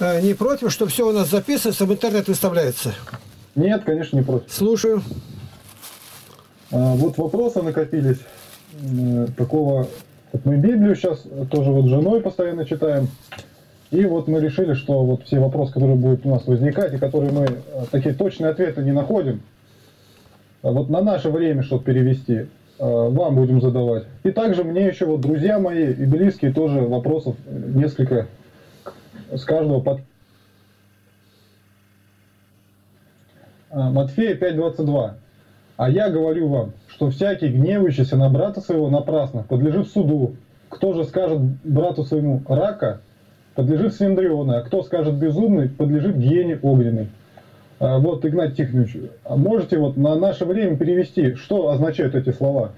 э, не против, что все у нас записывается, в интернет выставляется? Нет, конечно, не против. Слушаю. А, вот вопросы накопились э, такого... Вот мы Библию сейчас тоже вот с женой постоянно читаем. И вот мы решили, что вот все вопросы, которые будут у нас возникать, и которые мы э, такие точные ответы не находим, а вот на наше время что-то перевести, вам будем задавать. И также мне еще вот друзья мои и близкие тоже вопросов несколько с каждого под... А, Матфея 5.22. А я говорю вам, что всякий гневающийся на брата своего напрасно подлежит суду. Кто же скажет брату своему рака, подлежит свиндриона, а кто скажет безумный, подлежит гиене огненной. А, вот, Игнат Тихонович, а можете вот на наше время перевести, что означают эти слова?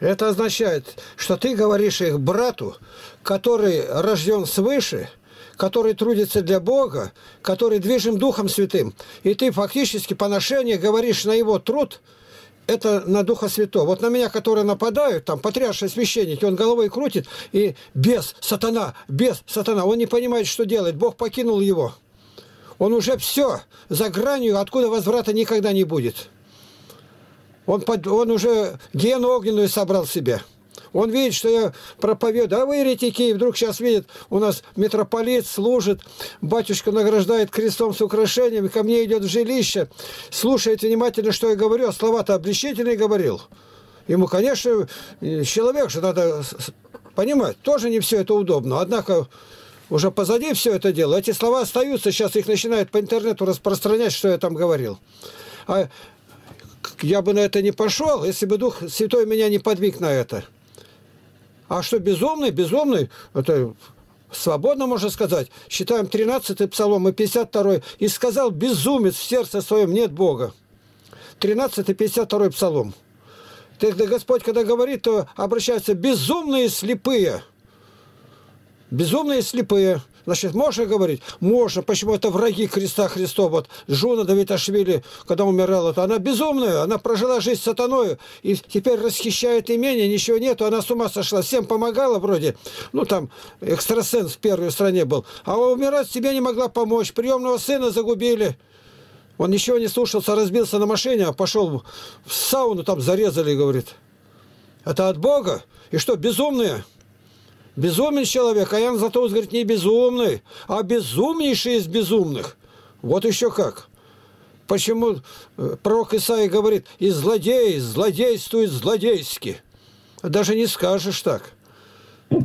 Это означает, что ты говоришь их брату, который рожден свыше, который трудится для Бога, который движим Духом Святым. И ты фактически по ношению говоришь на его труд – это на Духа Святого. Вот на меня, которые нападают, там, потрясшие священники, он головой крутит, и без сатана, без сатана. Он не понимает, что делать. Бог покинул его. Он уже все за гранью, откуда возврата никогда не будет. Он, под, он уже гену огненную собрал себе. Он видит, что я проповедую, а вы еретики, и вдруг сейчас видит, у нас митрополит служит, батюшка награждает крестом с украшениями, ко мне идет в жилище, слушает внимательно, что я говорю, а слова-то обличительные говорил. Ему, конечно, человек же надо понимать, тоже не все это удобно, однако уже позади все это дело. Эти слова остаются, сейчас их начинают по интернету распространять, что я там говорил. А я бы на это не пошел, если бы Дух Святой меня не подвиг на это. А что безумный? Безумный, это свободно можно сказать. Считаем 13-й псалом и 52-й. «И сказал безумец в сердце своем, нет Бога». 13-й, 52-й псалом. Тогда Господь, когда говорит, то обращается «безумные слепые». Безумные слепые. Значит, можно говорить? Можно. Почему это враги Христа Христова? Вот Жуна Давиташвили, когда умирала, то она безумная, она прожила жизнь сатаною, и теперь расхищает имение, ничего нету, она с ума сошла, всем помогала вроде, ну там экстрасенс в первой стране был, а умирать себе не могла помочь, приемного сына загубили. Он ничего не слушался, разбился на машине, а пошел в сауну, там зарезали, говорит. Это от Бога? И что, безумные? Безумен человек, а Ян Златоуст говорит, не безумный, а безумнейший из безумных. Вот еще как. Почему э, пророк Исаия говорит, и злодей злодействует злодейски. Даже не скажешь так.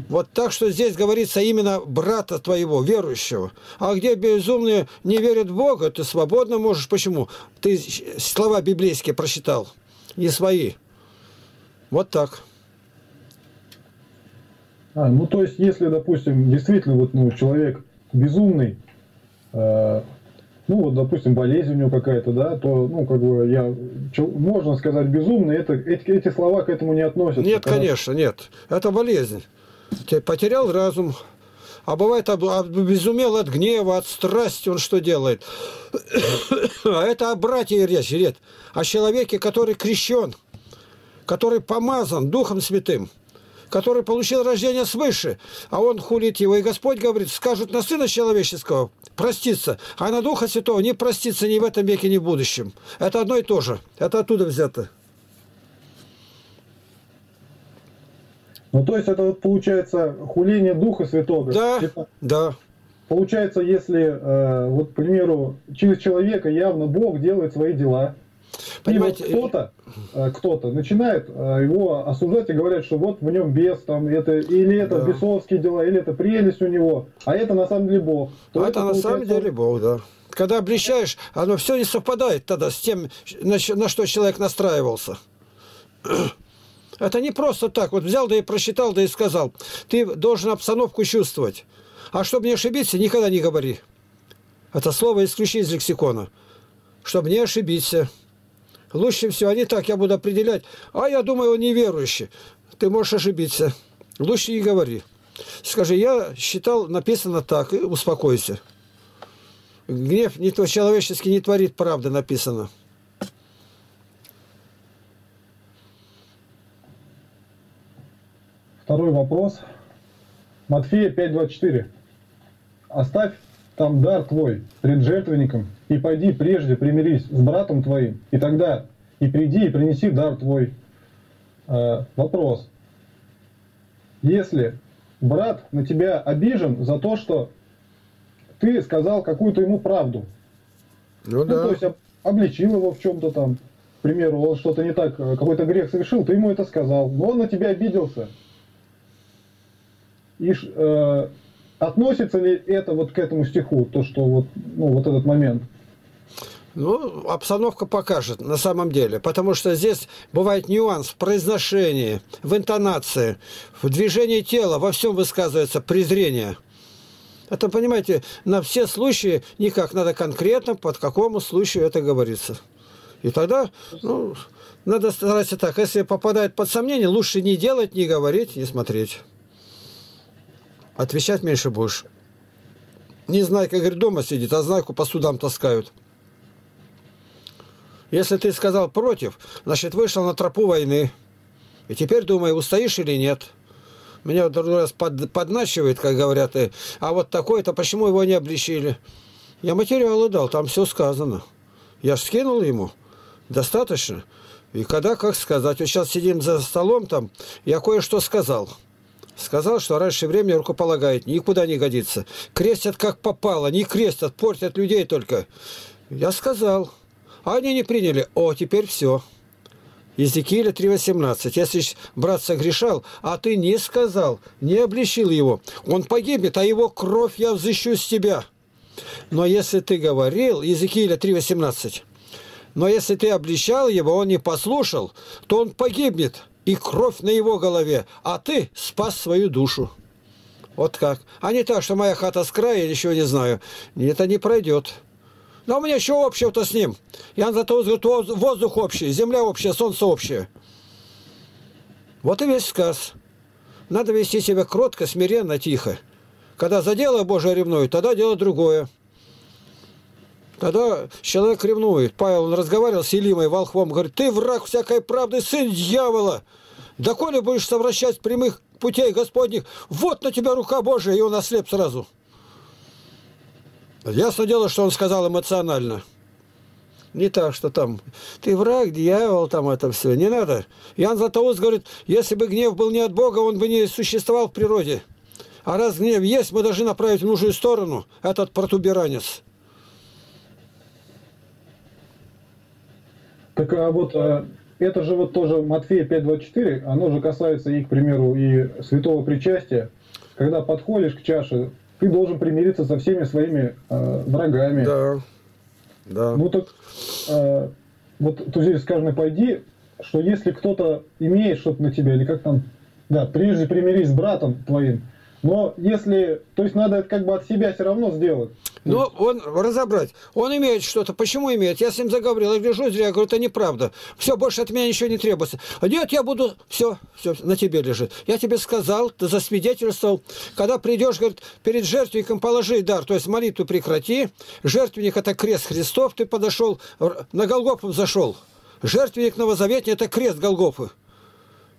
Вот так, что здесь говорится именно брата твоего, верующего. А где безумные не верят в Бога, ты свободно можешь. Почему? Ты слова библейские прочитал, не свои. Вот так. А, ну то есть, если, допустим, действительно вот, ну, человек безумный, э, ну вот, допустим, болезнь у него какая-то, да, то, ну, как бы я, можно сказать безумный, это, эти, эти слова к этому не относятся. Нет, когда... конечно, нет. Это болезнь. Потерял разум. А бывает, обезумел от гнева, от страсти, он что делает? А это о братье речь идет. О человеке, который крещен, который помазан Духом Святым который получил рождение свыше, а он хулит его. И Господь говорит, скажут на Сына Человеческого проститься, а на Духа Святого не проститься ни в этом веке, ни в будущем. Это одно и то же. Это оттуда взято. Ну, то есть, это вот получается хуление Духа Святого. Да, это, да. Получается, если, э, вот, к примеру, через человека явно Бог делает свои дела, Понимаете, и вот кто-то, э, кто-то начинает э, его осуждать и говорят, что вот в нем бес, там, это, или это да. бесовские дела, или это прелесть у него, а это на самом деле Бог. То а это, это на самом деле Бог, да. Когда обличаешь, оно все не совпадает тогда с тем, на, на что человек настраивался. Это не просто так. Вот взял, да и просчитал, да и сказал. Ты должен обстановку чувствовать. А чтобы не ошибиться, никогда не говори. Это слово исключи из лексикона. Чтобы не ошибиться. Лучше всего, они так, я буду определять, а я думаю, он неверующий. Ты можешь ошибиться. Лучше не говори. Скажи, я считал, написано так, и успокойся. Гнев не то человеческий не творит правды, написано. Второй вопрос. Матфея 5.24. Оставь там дар твой пред жертвенником, и пойди прежде примирись с братом твоим, и тогда и приди и принеси дар твой. Э, вопрос. Если брат на тебя обижен за то, что ты сказал какую-то ему правду, Ну ну, да. то есть об- обличил его в чем-то там, к примеру, он что-то не так, э, какой-то грех совершил, ты ему это сказал, но он на тебя обиделся. И э, относится ли это вот к этому стиху, то, что вот, ну, вот этот момент? Ну, обстановка покажет на самом деле, потому что здесь бывает нюанс в произношении, в интонации, в движении тела, во всем высказывается презрение. Это, понимаете, на все случаи никак, надо конкретно, под какому случаю это говорится. И тогда, ну, надо стараться так, если попадает под сомнение, лучше не делать, не говорить, не смотреть. Отвечать меньше будешь. Не знай, как говорит, дома сидит, а знайку по судам таскают. Если ты сказал против, значит, вышел на тропу войны. И теперь думай, устоишь или нет. Меня вот другой раз под, подначивает, как говорят, и, а вот такой-то, почему его не обличили? Я материалы дал, там все сказано. Я ж скинул ему. Достаточно. И когда, как сказать, вот сейчас сидим за столом там, я кое-что сказал. Сказал, что раньше времени рукополагает, никуда не годится. Крестят как попало, не крестят, портят людей только. Я сказал. А они не приняли. О, теперь все. Иезекииля 3.18. Если брат согрешал, а ты не сказал, не обличил его, он погибнет, а его кровь я взыщу с тебя. Но если ты говорил, Иезекииля 3.18, но если ты обличал его, он не послушал, то он погибнет, и кровь на его голове, а ты спас свою душу. Вот как. А не так, что моя хата с края, ничего не знаю. Это не пройдет. Но у меня еще общего-то с ним. Я зато воздух общий, земля общая, солнце общее. Вот и весь сказ. Надо вести себя кротко, смиренно, тихо. Когда за дело Божие ревнует, тогда дело другое. Тогда человек ревнует. Павел, он разговаривал с Елимой, волхвом, говорит, ты враг всякой правды, сын дьявола. Да коли будешь совращать прямых путей Господних, вот на тебя рука Божия, и он ослеп сразу. Ясно дело, что он сказал эмоционально. Не так, что там ты враг, дьявол, там это все. Не надо. Ян Златоуст говорит, если бы гнев был не от Бога, он бы не существовал в природе. А раз гнев есть, мы должны направить в нужную сторону этот протуберанец. Так а вот э, это же вот тоже Матфея 5.24, оно же касается и, к примеру, и святого причастия. Когда подходишь к чаше, ты должен примириться со всеми своими э, врагами. Да. Да. Ну так, э, вот тут здесь сказано, пойди, что если кто-то имеет что-то на тебя, или как там, да, прежде примирись с братом твоим, но если, то есть надо это как бы от себя все равно сделать. Но он разобрать. Он имеет что-то. Почему имеет? Я с ним заговорил. Я гляжу зря. Я говорю, это неправда. Все, больше от меня ничего не требуется. Нет, я буду... Все, все, на тебе лежит. Я тебе сказал, ты засвидетельствовал. Когда придешь, говорит, перед жертвенником положи дар. То есть молитву прекрати. Жертвенник – это крест Христов. Ты подошел, на Голгофу зашел. Жертвенник Новозаветний – это крест Голгофы.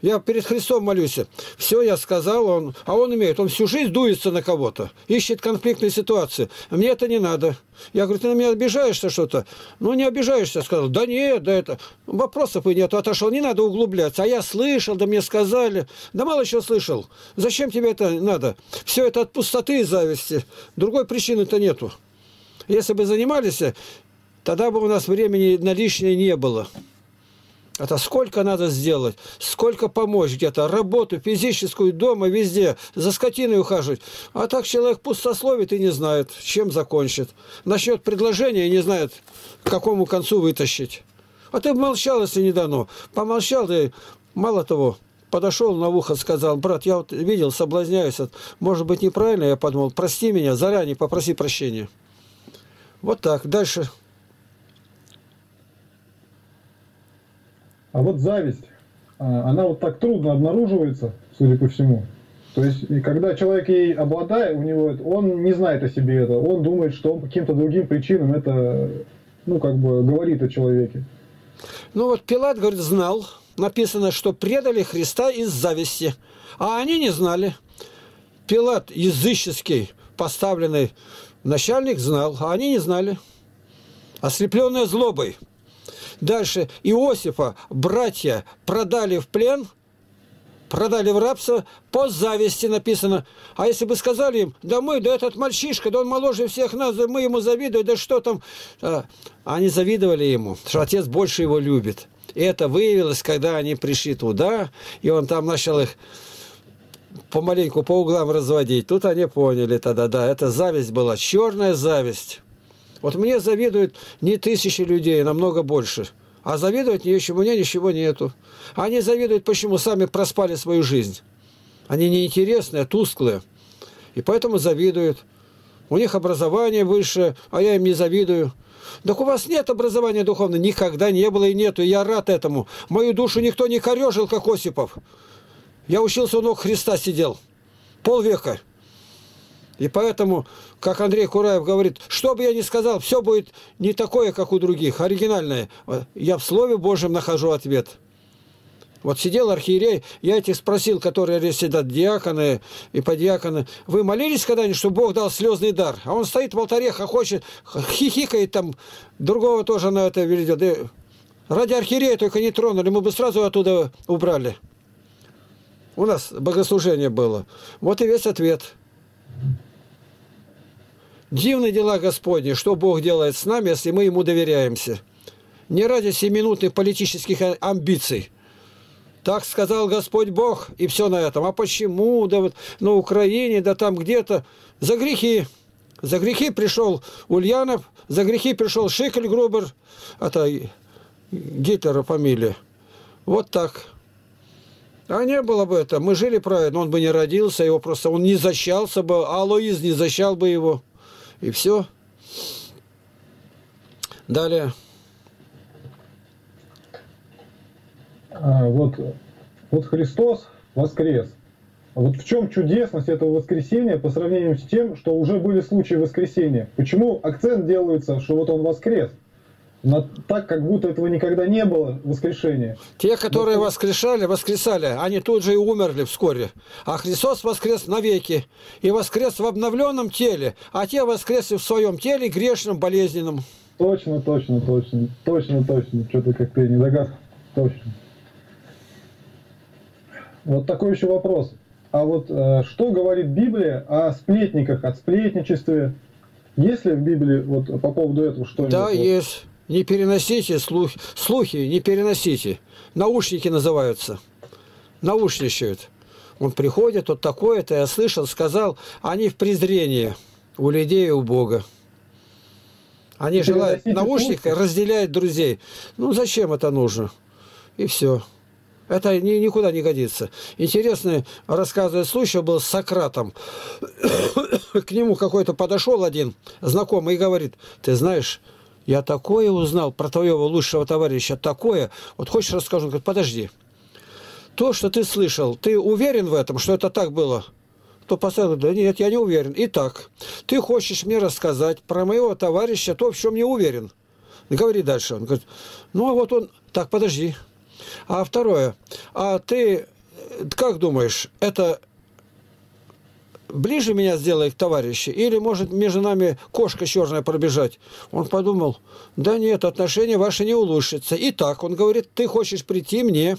Я перед Христом молюсь. Все, я сказал, он, а он имеет, он всю жизнь дуется на кого-то, ищет конфликтные ситуации. Мне это не надо. Я говорю, ты на меня обижаешься что-то? Ну, не обижаешься, сказал. Да нет, да это. Вопросов и нет, отошел, не надо углубляться. А я слышал, да мне сказали. Да мало еще слышал. Зачем тебе это надо? Все это от пустоты и зависти. Другой причины-то нету. Если бы занимались, тогда бы у нас времени на лишнее не было. Это сколько надо сделать, сколько помочь где-то, работу физическую, дома, везде, за скотиной ухаживать. А так человек пустословит и не знает, чем закончит. Начнет предложение и не знает, к какому концу вытащить. А ты молчал, если не дано. Помолчал, и мало того, подошел на ухо, сказал, брат, я вот видел, соблазняюсь, может быть неправильно, я подумал, прости меня, заранее попроси прощения. Вот так, дальше. А вот зависть, а, она вот так трудно обнаруживается, судя по всему. То есть, и когда человек ей обладает, у него он не знает о себе это, он думает, что он по каким-то другим причинам это, ну, как бы говорит о человеке. Ну вот Пилат, говорит, знал, написано, что предали Христа из зависти, а они не знали. Пилат языческий, поставленный Начальник знал, а они не знали. Ослепленная злобой. Дальше Иосифа братья продали в плен, продали в рабство по зависти написано. А если бы сказали им, да мы, да этот мальчишка, да он моложе всех нас, да мы ему завидуем, да что там. А, они завидовали ему, что отец больше его любит. И это выявилось, когда они пришли туда, и он там начал их помаленьку по углам разводить. Тут они поняли тогда, да, это зависть была, черная зависть. Вот мне завидуют не тысячи людей, намного больше. А завидовать нечему, мне ничего нету. Они завидуют, почему сами проспали свою жизнь. Они неинтересные, тусклые. И поэтому завидуют. У них образование выше, а я им не завидую. Так у вас нет образования духовного. Никогда не было и нету. И я рад этому. Мою душу никто не корежил, как Осипов. Я учился у ног Христа сидел. Полвека. И поэтому, как Андрей Кураев говорит, что бы я ни сказал, все будет не такое, как у других, оригинальное. Я в Слове Божьем нахожу ответ. Вот сидел архиерей, я этих спросил, которые сидят, диаконы и подиаконы, вы молились когда-нибудь, чтобы Бог дал слезный дар? А он стоит в алтаре, хохочет, хихикает там, другого тоже на это ведет. ради архиерея только не тронули, мы бы сразу оттуда убрали. У нас богослужение было. Вот и весь ответ. Дивные дела Господни, что Бог делает с нами, если мы Ему доверяемся. Не ради семиминутных политических амбиций. Так сказал Господь Бог, и все на этом. А почему? Да вот на Украине, да там где-то. За грехи. За грехи пришел Ульянов, за грехи пришел Шикель Грубер. Это Гитлера фамилия. Вот так. А не было бы это. Мы жили правильно, он бы не родился, его просто, он не защищался бы, а Лоиз не защищал бы его. И все. Далее. А, вот, вот Христос воскрес. Вот в чем чудесность этого воскресения по сравнению с тем, что уже были случаи воскресения? Почему акцент делается, что вот он воскрес? Но так, как будто этого никогда не было, воскрешения. Те, которые Но... воскрешали, воскресали, они тут же и умерли вскоре. А Христос воскрес навеки. И воскрес в обновленном теле. А те воскресли в своем теле грешным, болезненным. Точно, точно, точно. Точно, точно. Что-то как-то не догадался. Точно. Вот такой еще вопрос. А вот э, что говорит Библия о сплетниках, о сплетничестве? Есть ли в Библии вот по поводу этого что-нибудь? Да, есть. Не переносите слух, слухи, не переносите. Наушники называются. Наушничают. Он приходит, вот такое-то, я слышал, сказал, они в презрении у людей и у Бога. Они желают наушника разделяют друзей. Ну, зачем это нужно? И все. Это ни, никуда не годится. Интересный рассказывает случай был с Сократом. К нему какой-то подошел один знакомый и говорит, ты знаешь, я такое узнал про твоего лучшего товарища, такое. Вот хочешь расскажу? Он говорит, подожди. То, что ты слышал, ты уверен в этом, что это так было? То поставил, да нет, я не уверен. Итак, ты хочешь мне рассказать про моего товарища то, в чем не уверен. Говори дальше. Он говорит, ну а вот он, так, подожди. А второе, а ты как думаешь, это ближе меня сделай к товарищу, или может между нами кошка черная пробежать. Он подумал, да нет, отношения ваши не улучшатся. И так, он говорит, ты хочешь прийти мне,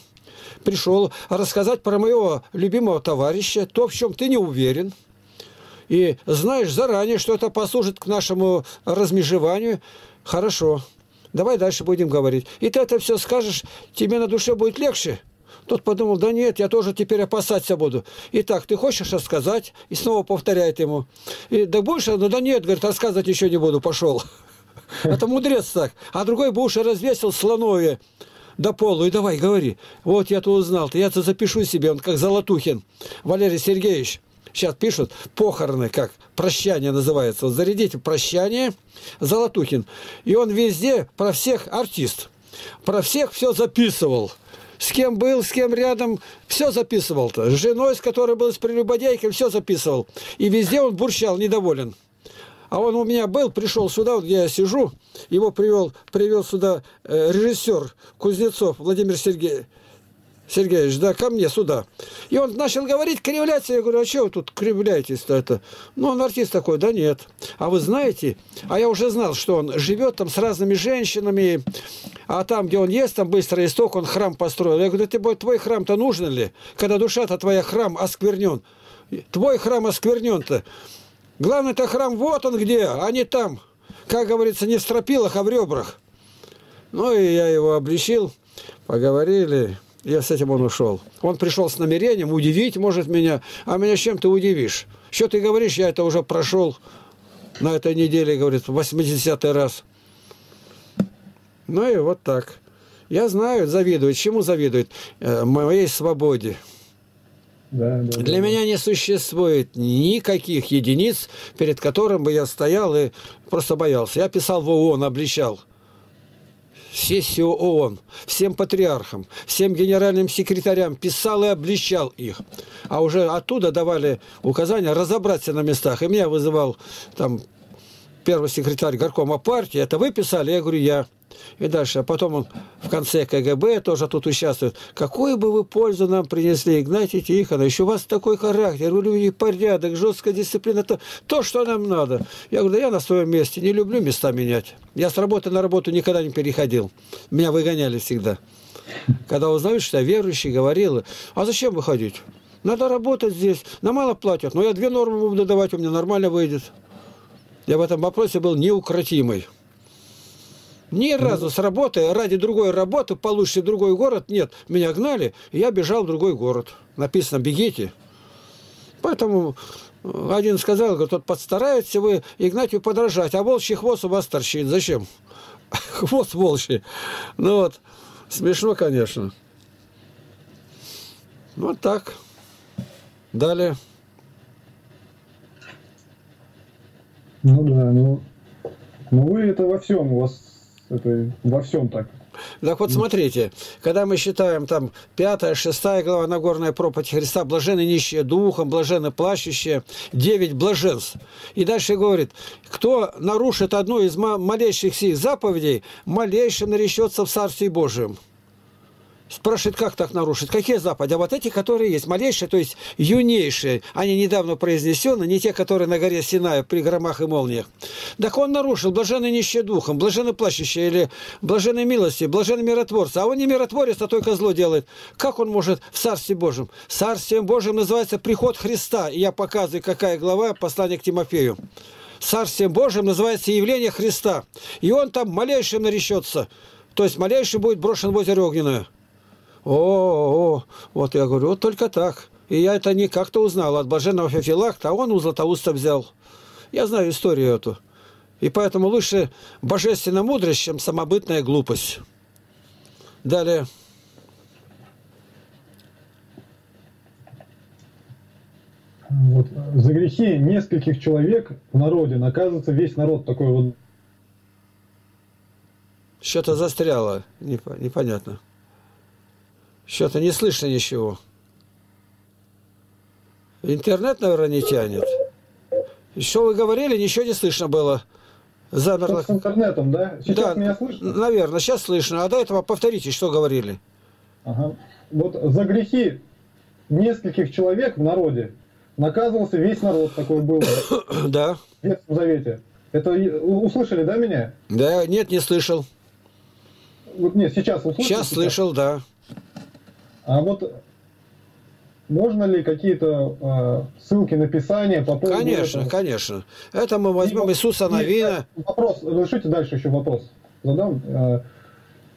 пришел рассказать про моего любимого товарища, то, в чем ты не уверен, и знаешь заранее, что это послужит к нашему размежеванию, хорошо, давай дальше будем говорить. И ты это все скажешь, тебе на душе будет легче, тот подумал, да нет, я тоже теперь опасаться буду. Итак, ты хочешь рассказать? И снова повторяет ему. И да больше, ну да нет, говорит, рассказывать еще не буду, пошел. Это мудрец так. А другой бы уже развесил слоновье до полу. И давай, говори. Вот я-то узнал. -то. Я-то запишу себе. Он как Золотухин. Валерий Сергеевич. Сейчас пишут похороны, как прощание называется. Вот зарядите прощание Золотухин. И он везде про всех артист. Про всех все записывал с кем был, с кем рядом, все записывал-то. С женой, с которой был, с прелюбодейкой, все записывал. И везде он бурчал, недоволен. А он у меня был, пришел сюда, вот я сижу, его привел, привел сюда э, режиссер Кузнецов Владимир Сергеевич. Сергеевич, да, ко мне сюда. И он начал говорить, кривляться. Я говорю, а что вы тут кривляетесь-то это? Ну, он артист такой, да нет. А вы знаете, а я уже знал, что он живет там с разными женщинами, а там, где он есть, там быстро исток, он храм построил. Я говорю, ты, твой храм-то нужен ли? Когда душа-то твоя храм осквернен. Твой храм осквернен-то. Главный-то храм вот он где, а не там. Как говорится, не в стропилах, а в ребрах. Ну, и я его обличил, поговорили. Я с этим он ушел. Он пришел с намерением удивить, может, меня. А меня чем ты удивишь? Что ты говоришь, я это уже прошел на этой неделе, говорит, 80-й раз. Ну и вот так. Я знаю, завидует. Чему завидует? Э, моей свободе. Да, да, Для да, меня не существует никаких единиц, перед которым бы я стоял и просто боялся. Я писал в ООН, обличал сессию ООН, всем патриархам, всем генеральным секретарям писал и обличал их. А уже оттуда давали указания разобраться на местах. И меня вызывал там первый секретарь горкома партии. Это вы писали? Я говорю, я. И дальше. А потом он в конце КГБ тоже тут участвует. Какую бы вы пользу нам принесли, Игнатий Тихонович? У вас такой характер, вы любите порядок, жесткая дисциплина. То, то, что нам надо. Я говорю, да я на своем месте не люблю места менять. Я с работы на работу никогда не переходил. Меня выгоняли всегда. Когда узнают, что я верующий, говорил, а зачем выходить? Надо работать здесь. На мало платят. Но я две нормы буду давать, у меня нормально выйдет. Я в этом вопросе был неукротимый. Ни разу с работы, ради другой работы, получше другой город, нет. Меня гнали, и я бежал в другой город. Написано «бегите». Поэтому один сказал, говорит, тот подстарается вы Игнатию подражать, а волчий хвост у вас торчит. Зачем? Хвост волчий. Ну вот, смешно, конечно. Вот так. Далее. Ну да, ну, ну вы это во всем, у вас это во всем так. Так вот смотрите, когда мы считаем там пятая, шестая глава Нагорная проповедь Христа, блажены нищие духом, блажены плачущие, девять блаженств. И дальше говорит, кто нарушит одну из малейших сих заповедей, малейшим наречется в Царстве Божьем. Спрашивает, как так нарушить? Какие заповеди? А вот эти, которые есть, малейшие, то есть юнейшие, они недавно произнесены, не те, которые на горе Синая при громах и молниях. Так он нарушил, блаженный нищий духом, блаженный плачущий или блаженный милости, блаженный миротворец. А он не миротворец, а только зло делает. Как он может в Царстве Божьем? Царствием Божьим называется приход Христа. И я показываю, какая глава послания к Тимофею. Царствием Божьим называется явление Христа. И он там малейшим наречется. То есть малейший будет брошен в озеро огненное. О, о, вот я говорю, вот только так. И я это не как-то узнал от блаженного Феофилакта, а он у Златоуста взял. Я знаю историю эту. И поэтому лучше божественная мудрость, чем самобытная глупость. Далее. Вот, за грехи нескольких человек в народе наказывается весь народ такой вот. Что-то застряло, непонятно. Что-то не слышно ничего. Интернет, наверное, не тянет. Что вы говорили, ничего не слышно было. Замерло. С интернетом, да? Сейчас да, меня слышно? Наверное, сейчас слышно. А до этого повторите, что говорили. Ага. Вот за грехи нескольких человек в народе наказывался весь народ, такой был. Да. В Ветхом Завете. Это услышали, да, меня? Да, нет, не слышал. Вот нет, сейчас услышал. Сейчас, сейчас слышал, да. А вот можно ли какие-то э, ссылки на Писание по поводу Конечно, этого? конечно. Это мы возьмем и, Иисуса Навина. Вопрос, разрешите дальше еще вопрос задам. Э,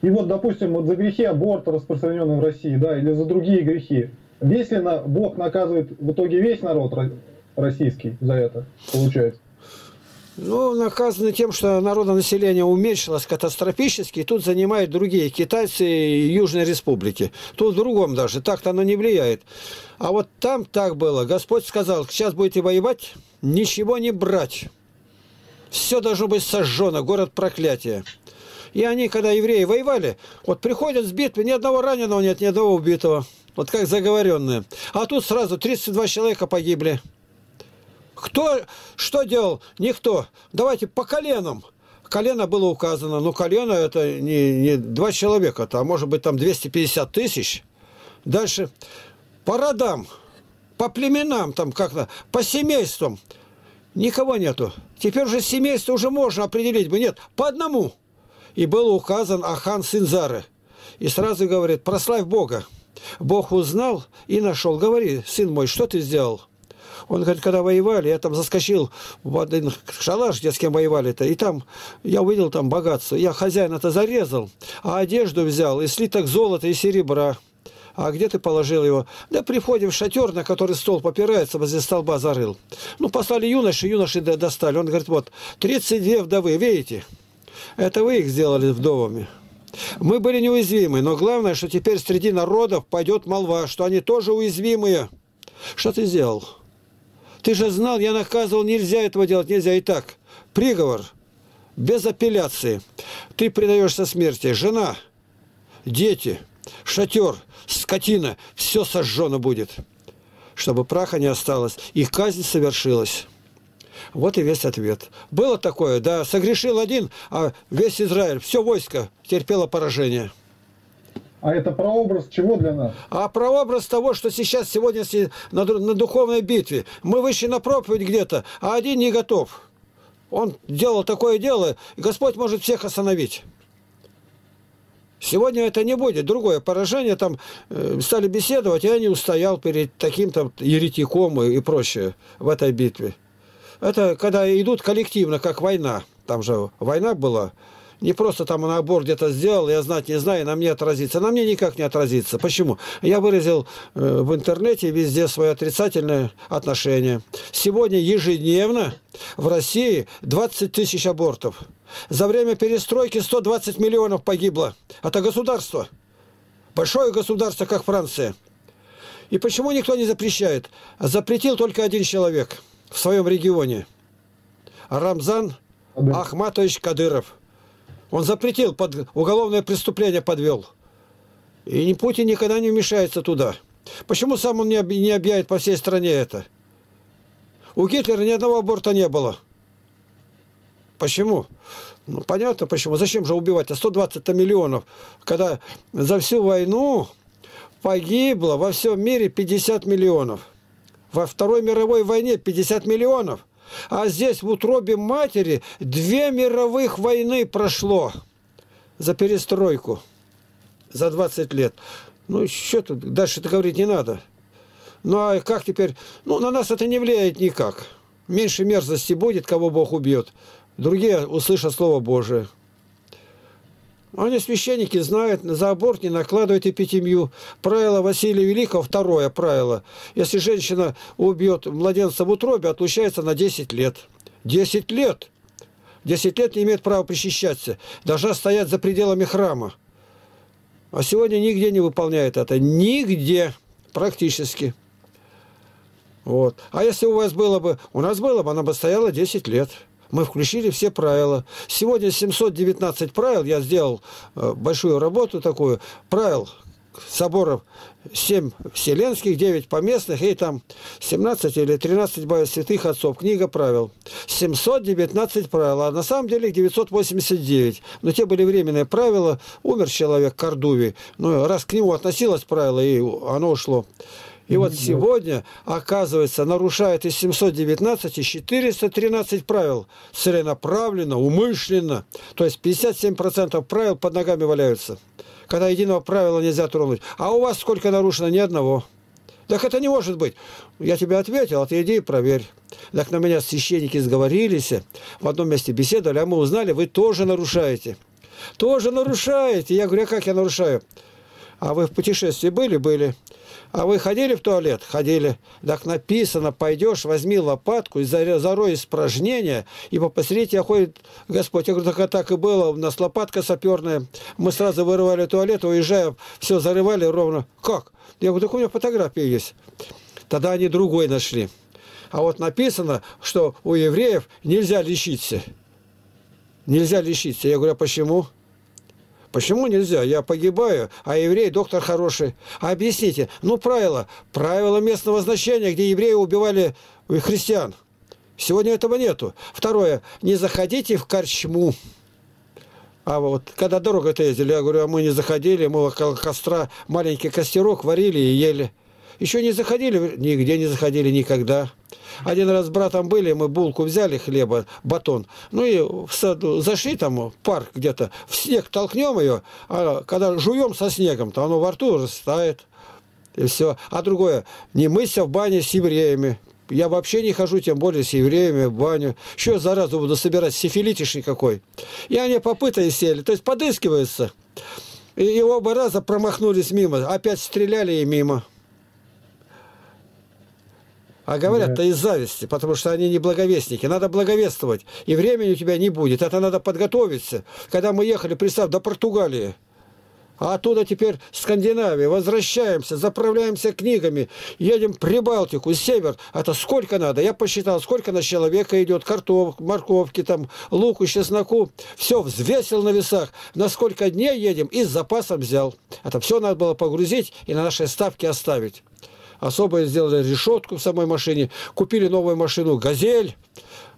и вот, допустим, вот за грехи аборта, распространенные в России, да, или за другие грехи, если на, Бог наказывает в итоге весь народ российский за это, получается? Ну, наказаны тем, что народонаселение уменьшилось катастрофически, и тут занимают другие китайцы Южной Республики. Тут в другом даже, так-то оно не влияет. А вот там так было. Господь сказал, сейчас будете воевать, ничего не брать. Все должно быть сожжено, город проклятия. И они, когда евреи воевали, вот приходят с битвы, ни одного раненого нет, ни одного убитого. Вот как заговоренные. А тут сразу 32 человека погибли. Кто что делал? Никто. Давайте по коленам. Колено было указано, но колено это не, не два человека, а может быть там 250 тысяч. Дальше. По родам, по племенам, там как-то, по семействам. Никого нету. Теперь же семейство уже можно определить бы. Нет, по одному. И был указан Ахан сын Зары. И сразу говорит, прославь Бога. Бог узнал и нашел. Говори, сын мой, что ты сделал? Он говорит, когда воевали, я там заскочил в один шалаш, где с кем воевали-то, и там я увидел там богатство. Я хозяин это зарезал, а одежду взял, и слиток золота и серебра. А где ты положил его? Да при входе в шатер, на который стол попирается, возле столба зарыл. Ну, послали юноши, юноши достали. Он говорит, вот, 32 вдовы, видите? Это вы их сделали вдовами. Мы были неуязвимы, но главное, что теперь среди народов пойдет молва, что они тоже уязвимые. Что ты сделал? Ты же знал, я наказывал, нельзя этого делать, нельзя. И так, приговор, без апелляции. Ты предаешься смерти. Жена, дети, шатер, скотина, все сожжено будет. Чтобы праха не осталось. Их казнь совершилась. Вот и весь ответ. Было такое, да, согрешил один, а весь Израиль, все войско терпело поражение. А это прообраз чего для нас? А прообраз того, что сейчас, сегодня на, на духовной битве. Мы вышли на проповедь где-то, а один не готов. Он делал такое дело, и Господь может всех остановить. Сегодня это не будет. Другое поражение, там э, стали беседовать, я не устоял перед таким-то еретиком и, и прочее в этой битве. Это когда идут коллективно, как война. Там же война была. Не просто там набор где-то сделал, я знать не знаю, на мне отразится. На мне никак не отразится. Почему? Я выразил э, в интернете везде свое отрицательное отношение. Сегодня ежедневно в России 20 тысяч абортов. За время перестройки 120 миллионов погибло. Это государство. Большое государство, как Франция. И почему никто не запрещает? Запретил только один человек в своем регионе. Рамзан Ахматович Кадыров. Он запретил, под уголовное преступление подвел. И Путин никогда не вмешается туда. Почему сам он не объявит по всей стране это? У Гитлера ни одного аборта не было. Почему? Ну, понятно почему. Зачем же убивать? А 120 миллионов, когда за всю войну погибло во всем мире 50 миллионов. Во Второй мировой войне 50 миллионов. А здесь в утробе матери две мировых войны прошло за перестройку, за 20 лет. Ну, что тут, дальше это говорить не надо. Ну, а как теперь? Ну, на нас это не влияет никак. Меньше мерзости будет, кого Бог убьет. Другие услышат Слово Божие. Они, священники, знают, за аборт не накладывают эпитемию. Правило Василия Великого, второе правило. Если женщина убьет младенца в утробе, отлучается на 10 лет. 10 лет! 10 лет не имеет права причащаться. Должна стоять за пределами храма. А сегодня нигде не выполняет это. Нигде. Практически. Вот. А если у вас было бы... У нас было бы, она бы стояла 10 лет мы включили все правила. Сегодня 719 правил, я сделал э, большую работу такую, правил соборов 7 вселенских, 9 поместных и там 17 или 13 святых отцов. Книга правил. 719 правил, а на самом деле 989. Но те были временные правила. Умер человек Кордуви. Ну, раз к нему относилось правило, и оно ушло. И вот сегодня, оказывается, нарушает из 719 413 правил целенаправленно, умышленно. То есть 57% правил под ногами валяются. Когда единого правила нельзя тронуть. А у вас сколько нарушено? Ни одного. Так это не может быть. Я тебе ответил, а ты иди и проверь. Так на меня священники сговорились, в одном месте беседовали, а мы узнали, вы тоже нарушаете. Тоже нарушаете. Я говорю, а как я нарушаю? А вы в путешествии были? Были. А вы ходили в туалет? Ходили. Так написано, пойдешь, возьми лопатку и зарой испражнения, ибо посреди тебя ходит Господь. Я говорю, так, так и было, у нас лопатка саперная. Мы сразу вырывали туалет, уезжая, все зарывали ровно. Как? Я говорю, так у меня фотография есть. Тогда они другой нашли. А вот написано, что у евреев нельзя лечиться. Нельзя лечиться. Я говорю, а почему? Почему нельзя? Я погибаю, а еврей доктор хороший. А объясните, ну правило, правило местного значения, где евреи убивали христиан. Сегодня этого нету. Второе, не заходите в корчму. А вот когда дорога-то ездили, я говорю, а мы не заходили, мы около костра маленький костерок варили и ели. Еще не заходили, нигде не заходили никогда. Один раз с братом были, мы булку взяли хлеба, батон. Ну и в саду зашли там, в парк где-то, в снег толкнем ее, а когда жуем со снегом, то оно во рту растает. И все. А другое, не мыться в бане с евреями. Я вообще не хожу, тем более с евреями в баню. Что заразу буду собирать, сифилитишный какой. И они попытали сели, то есть подыскиваются. И, и оба раза промахнулись мимо, опять стреляли и мимо. А говорят-то да. из зависти, потому что они не благовестники. Надо благовествовать. И времени у тебя не будет. Это надо подготовиться. Когда мы ехали, представь, до Португалии. А оттуда теперь Скандинавия. Возвращаемся, заправляемся книгами. Едем Прибалтику, север. Это сколько надо? Я посчитал, сколько на человека идет. Картоф, морковки, там, луку, чесноку. Все взвесил на весах. На сколько дней едем и с запасом взял. Это все надо было погрузить и на нашей ставке оставить особо сделали решетку в самой машине, купили новую машину «Газель».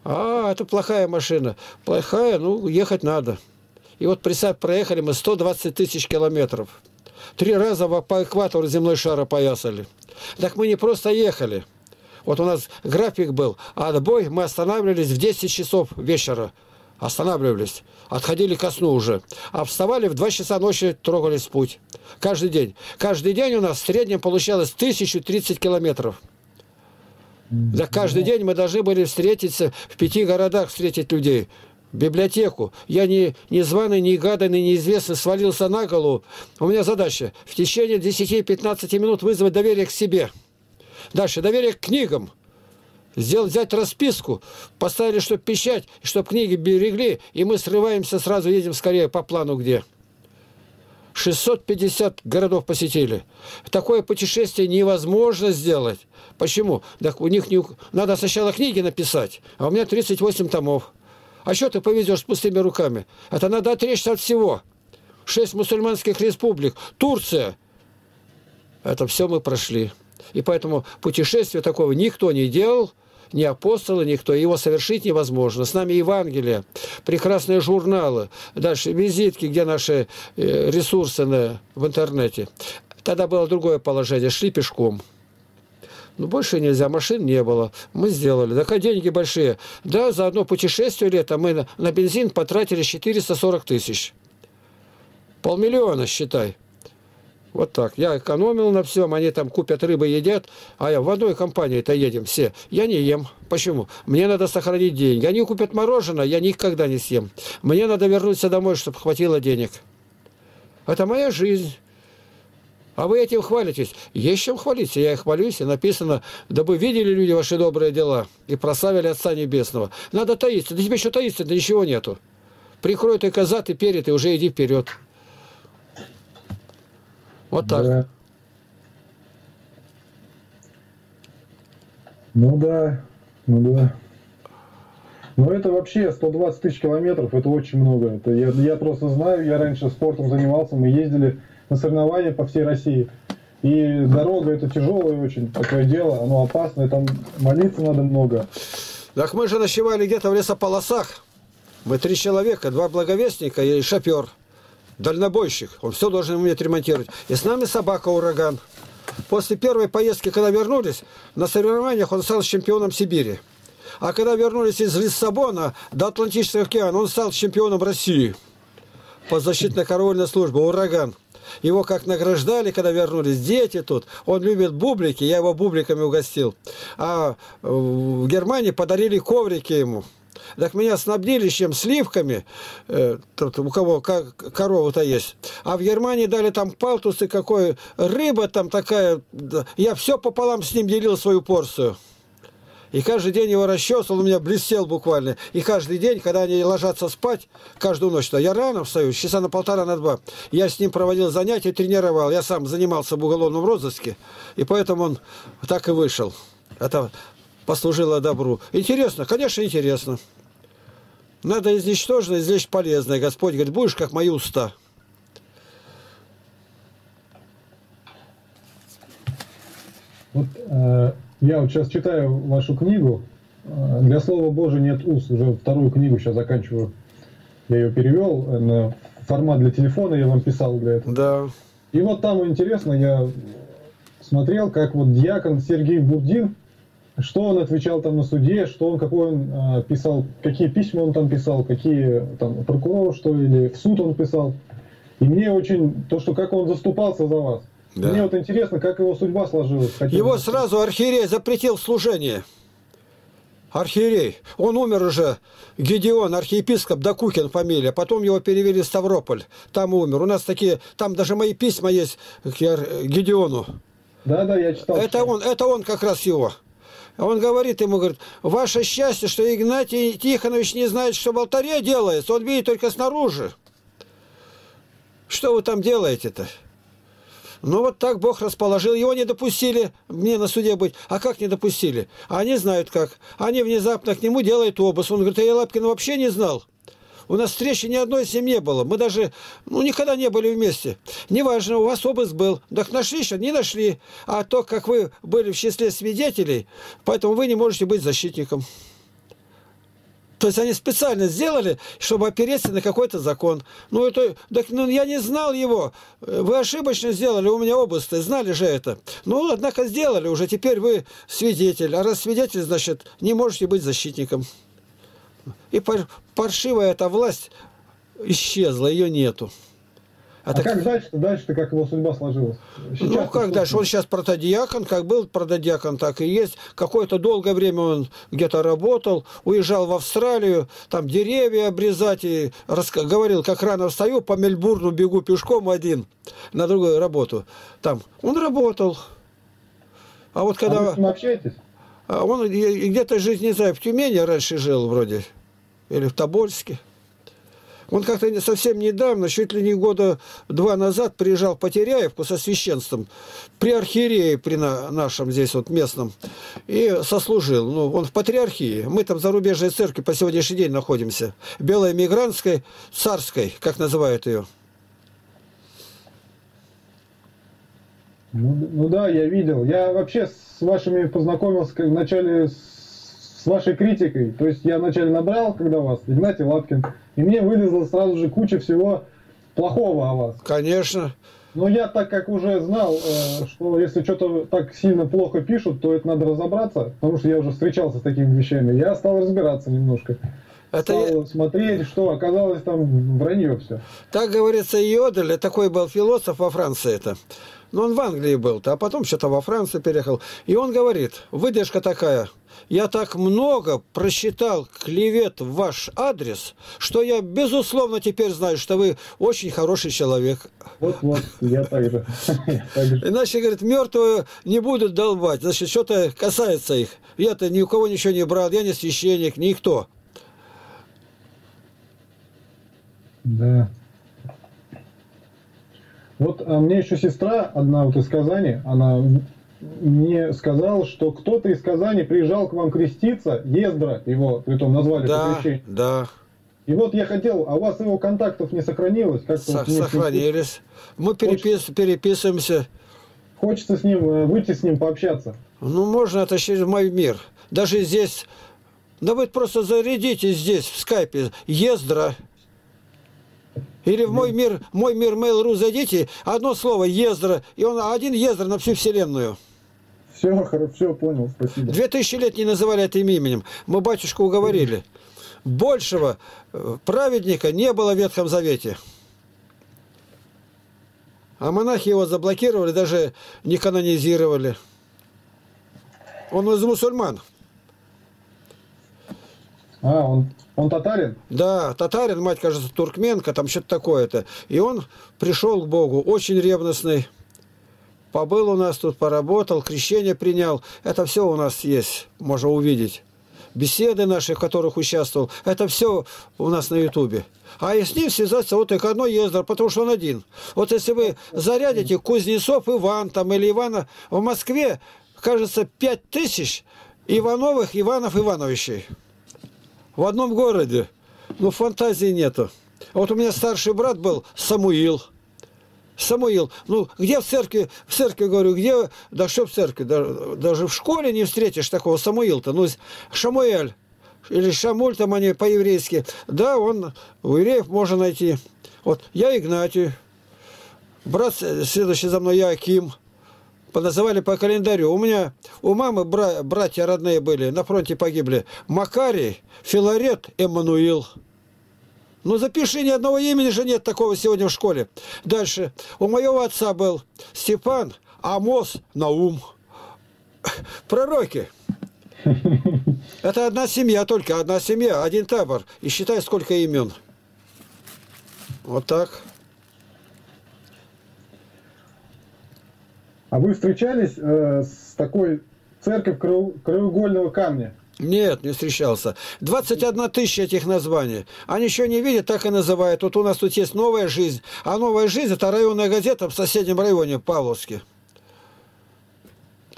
А, это плохая машина. Плохая, ну, ехать надо. И вот, представь, проехали мы 120 тысяч километров. Три раза по экватору земной шара поясали. Так мы не просто ехали. Вот у нас график был, а отбой мы останавливались в 10 часов вечера останавливались, отходили ко сну уже, а вставали в 2 часа ночи, трогались в путь. Каждый день. Каждый день у нас в среднем получалось 1030 километров. Да каждый день мы должны были встретиться в пяти городах, встретить людей. Библиотеку. Я не, не званый, не гаданный, неизвестный, свалился на голову. У меня задача в течение 10-15 минут вызвать доверие к себе. Дальше доверие к книгам сделать, взять расписку, поставили, чтобы печать, чтобы книги берегли, и мы срываемся, сразу едем скорее по плану где. 650 городов посетили. Такое путешествие невозможно сделать. Почему? Так у них не... надо сначала книги написать, а у меня 38 томов. А что ты повезешь с пустыми руками? Это надо отречься от всего. Шесть мусульманских республик, Турция. Это все мы прошли. И поэтому путешествия такого никто не делал, ни апостолы, никто. Его совершить невозможно. С нами Евангелие, прекрасные журналы, дальше визитки, где наши э, ресурсы на, в интернете. Тогда было другое положение. Шли пешком. Ну, больше нельзя, машин не было. Мы сделали. Так а деньги большие. Да, за одно путешествие лето мы на, на бензин потратили 440 тысяч. Полмиллиона, считай. Вот так. Я экономил на всем, они там купят рыбы, едят, а я в одной компании-то едем все. Я не ем. Почему? Мне надо сохранить деньги. Они купят мороженое, я никогда не съем. Мне надо вернуться домой, чтобы хватило денег. Это моя жизнь. А вы этим хвалитесь. Есть чем хвалиться. Я их хвалюсь, и написано, дабы видели люди ваши добрые дела и прославили Отца Небесного. Надо таиться. Да тебе еще таиться, да ничего нету. Прикрой только зад и перед, и уже иди вперед. Вот так. Да. Ну да, ну да. Но это вообще 120 тысяч километров, это очень много. Это я, я просто знаю, я раньше спортом занимался, мы ездили на соревнования по всей России. И дорога это тяжелое очень такое дело, оно опасное, там молиться надо много. Так мы же ночевали где-то в лесополосах. Мы три человека, два благовестника и шофер дальнобойщик, он все должен уметь ремонтировать. И с нами собака ураган. После первой поездки, когда вернулись, на соревнованиях он стал чемпионом Сибири. А когда вернулись из Лиссабона до Атлантического океана, он стал чемпионом России по защитной караульной службе «Ураган». Его как награждали, когда вернулись дети тут. Он любит бублики, я его бубликами угостил. А в Германии подарили коврики ему. Так меня снабдили чем сливками, э, у кого как, корова-то есть. А в Германии дали там палтусы какой, рыба там такая. Я все пополам с ним делил свою порцию. И каждый день его расчесывал, у меня блестел буквально. И каждый день, когда они ложатся спать, каждую ночь, то я рано встаю, часа на полтора, на два. Я с ним проводил занятия, тренировал. Я сам занимался в уголовном розыске, и поэтому он так и вышел. Это послужило добру. Интересно, конечно, интересно. Надо из ничтожного извлечь полезное. Господь говорит, будешь как мои уста. Вот э, я вот сейчас читаю вашу книгу. Э, Для Слова Божия нет уст. Уже вторую книгу сейчас заканчиваю. Я ее перевел на формат для телефона, я вам писал для этого. Да. И вот там интересно, я смотрел, как вот диакон Сергей Бурдин, что он отвечал там на суде, что он, какой он э, писал, какие письма он там писал, какие там прокурору, что или в суд он писал. И мне очень, то, что как он заступался за вас. Да. Мне вот интересно, как его судьба сложилась. Хотел Его бы- сразу архиерей запретил служение. Архиерей. Он умер уже. Гедеон, архиепископ Докукин фамилия. Потом его перевели в Ставрополь. Там умер. У нас такие, там даже мои письма есть к Гедеону. Да, да, я читал. Это он, это он как раз его. Он говорит ему, говорит, ваше счастье, что Игнатий Тихонович не знает, что в алтаре делается. Он видит только снаружи. Что вы там делаете-то? Ну вот так Бог расположил. Его не допустили мне на суде быть. А как не допустили? Они знают как. Они внезапно к нему делают обыск. Он говорит, а я Лапкина вообще не знал. У нас встречи ни одной с ним не было. Мы даже, ну, никогда не были вместе. Неважно, у вас обыск был. Так нашли что? Не нашли. А то, как вы были в числе свидетелей, поэтому вы не можете быть защитником. То есть они специально сделали, чтобы опереться на какой-то закон. Ну, это, так, ну, я не знал его. Вы ошибочно сделали, у меня обыск, знали же это. Ну, однако сделали уже, теперь вы свидетель. А раз свидетель, значит, не можете быть защитником. И пар- паршивая эта власть исчезла, ее нету. А, так- как дальше? Дальше-то как его судьба сложилась? ну, Сейчас-то как дальше? Он сейчас протодиакон, как был протодиакон, так и есть. Какое-то долгое время он где-то работал, уезжал в Австралию, там деревья обрезать, и раска- говорил, как рано встаю, по Мельбурну бегу пешком один на другую работу. Там он работал. А вот А когда... вы с ним общаетесь? А он где-то жить, не знаю, в Тюмени раньше жил вроде, или в Тобольске. Он как-то совсем недавно, чуть ли не года два назад, приезжал в Потеряевку со священством при архиерее, при на- нашем здесь вот местном, и сослужил. Ну, он в патриархии. Мы там в зарубежной церкви по сегодняшний день находимся. Белой мигрантской, царской, как называют ее. Ну, ну да, я видел. Я вообще с вашими познакомился как вначале с с вашей критикой. То есть я вначале набрал, когда вас, Игнатий Лапкин, и мне вылезла сразу же куча всего плохого о вас. Конечно. Но я так как уже знал, э, что если что-то так сильно плохо пишут, то это надо разобраться, потому что я уже встречался с такими вещами. Я стал разбираться немножко. Это Стал смотреть, что оказалось там вранье все. Так говорится, Йодель, такой был философ во Франции это. Но он в Англии был, а потом что-то во Францию переехал. И он говорит, выдержка такая, я так много просчитал клевет в ваш адрес, что я безусловно теперь знаю, что вы очень хороший человек. Так же. Я так же. Иначе, говорит, мертвые не будут долбать, значит, что-то касается их. Я-то ни у кого ничего не брал, я не священник, никто. Да. Вот а мне еще сестра одна вот из Казани, она мне сказала, что кто-то из Казани приезжал к вам креститься, Ездра его, притом назвали по Да, крещению. да, И вот я хотел, а у вас его контактов не сохранилось? Как-то со- сохранились. Мы перепис- переписываемся. Хочется с ним, э, выйти с ним пообщаться. Ну, можно это через мой мир. Даже здесь. Да вы просто зарядите здесь, в скайпе, Ездра. Или в мой мир, мой мир Mail.ru зайдите, одно слово Ездра, и он один Ездра на всю вселенную. Все, хорошо, понял, спасибо. Две тысячи лет не называли этим именем. Мы батюшку уговорили. Большего э, праведника не было в Ветхом Завете. А монахи его заблокировали, даже не канонизировали. Он из мусульман. А, он, он татарин? Да, татарин, мать, кажется, туркменка, там что-то такое-то. И он пришел к Богу, очень ревностный. Побыл у нас тут, поработал, крещение принял. Это все у нас есть, можно увидеть. Беседы наши, в которых участвовал, это все у нас на ютубе. А и с ним связаться вот только одно ездер, потому что он один. Вот если вы зарядите Кузнецов Иван там или Ивана, в Москве, кажется, пять тысяч Ивановых Иванов Ивановичей в одном городе. Ну, фантазии нету. А Вот у меня старший брат был Самуил. Самуил. Ну, где в церкви, в церкви, говорю, где, да что в церкви, да- даже в школе не встретишь такого Самуил-то. Ну, Шамуэль. или Шамуль, там они по-еврейски. Да, он у евреев можно найти. Вот я Игнатий, брат следующий за мной я Аким. Поназывали по календарю. У меня, у мамы бра, братья родные были, на фронте погибли. Макарий, Филарет, Эммануил. Ну, запиши, ни одного имени же нет такого сегодня в школе. Дальше. У моего отца был Степан, Амос, Наум. Пророки. Это одна семья только, одна семья, один табор. И считай, сколько имен. Вот так. А вы встречались э, с такой церковь краеугольного камня? Нет, не встречался. 21 тысяча этих названий. Они еще не видят, так и называют. Вот у нас тут есть «Новая жизнь». А «Новая жизнь» – это районная газета в соседнем районе, Павловске.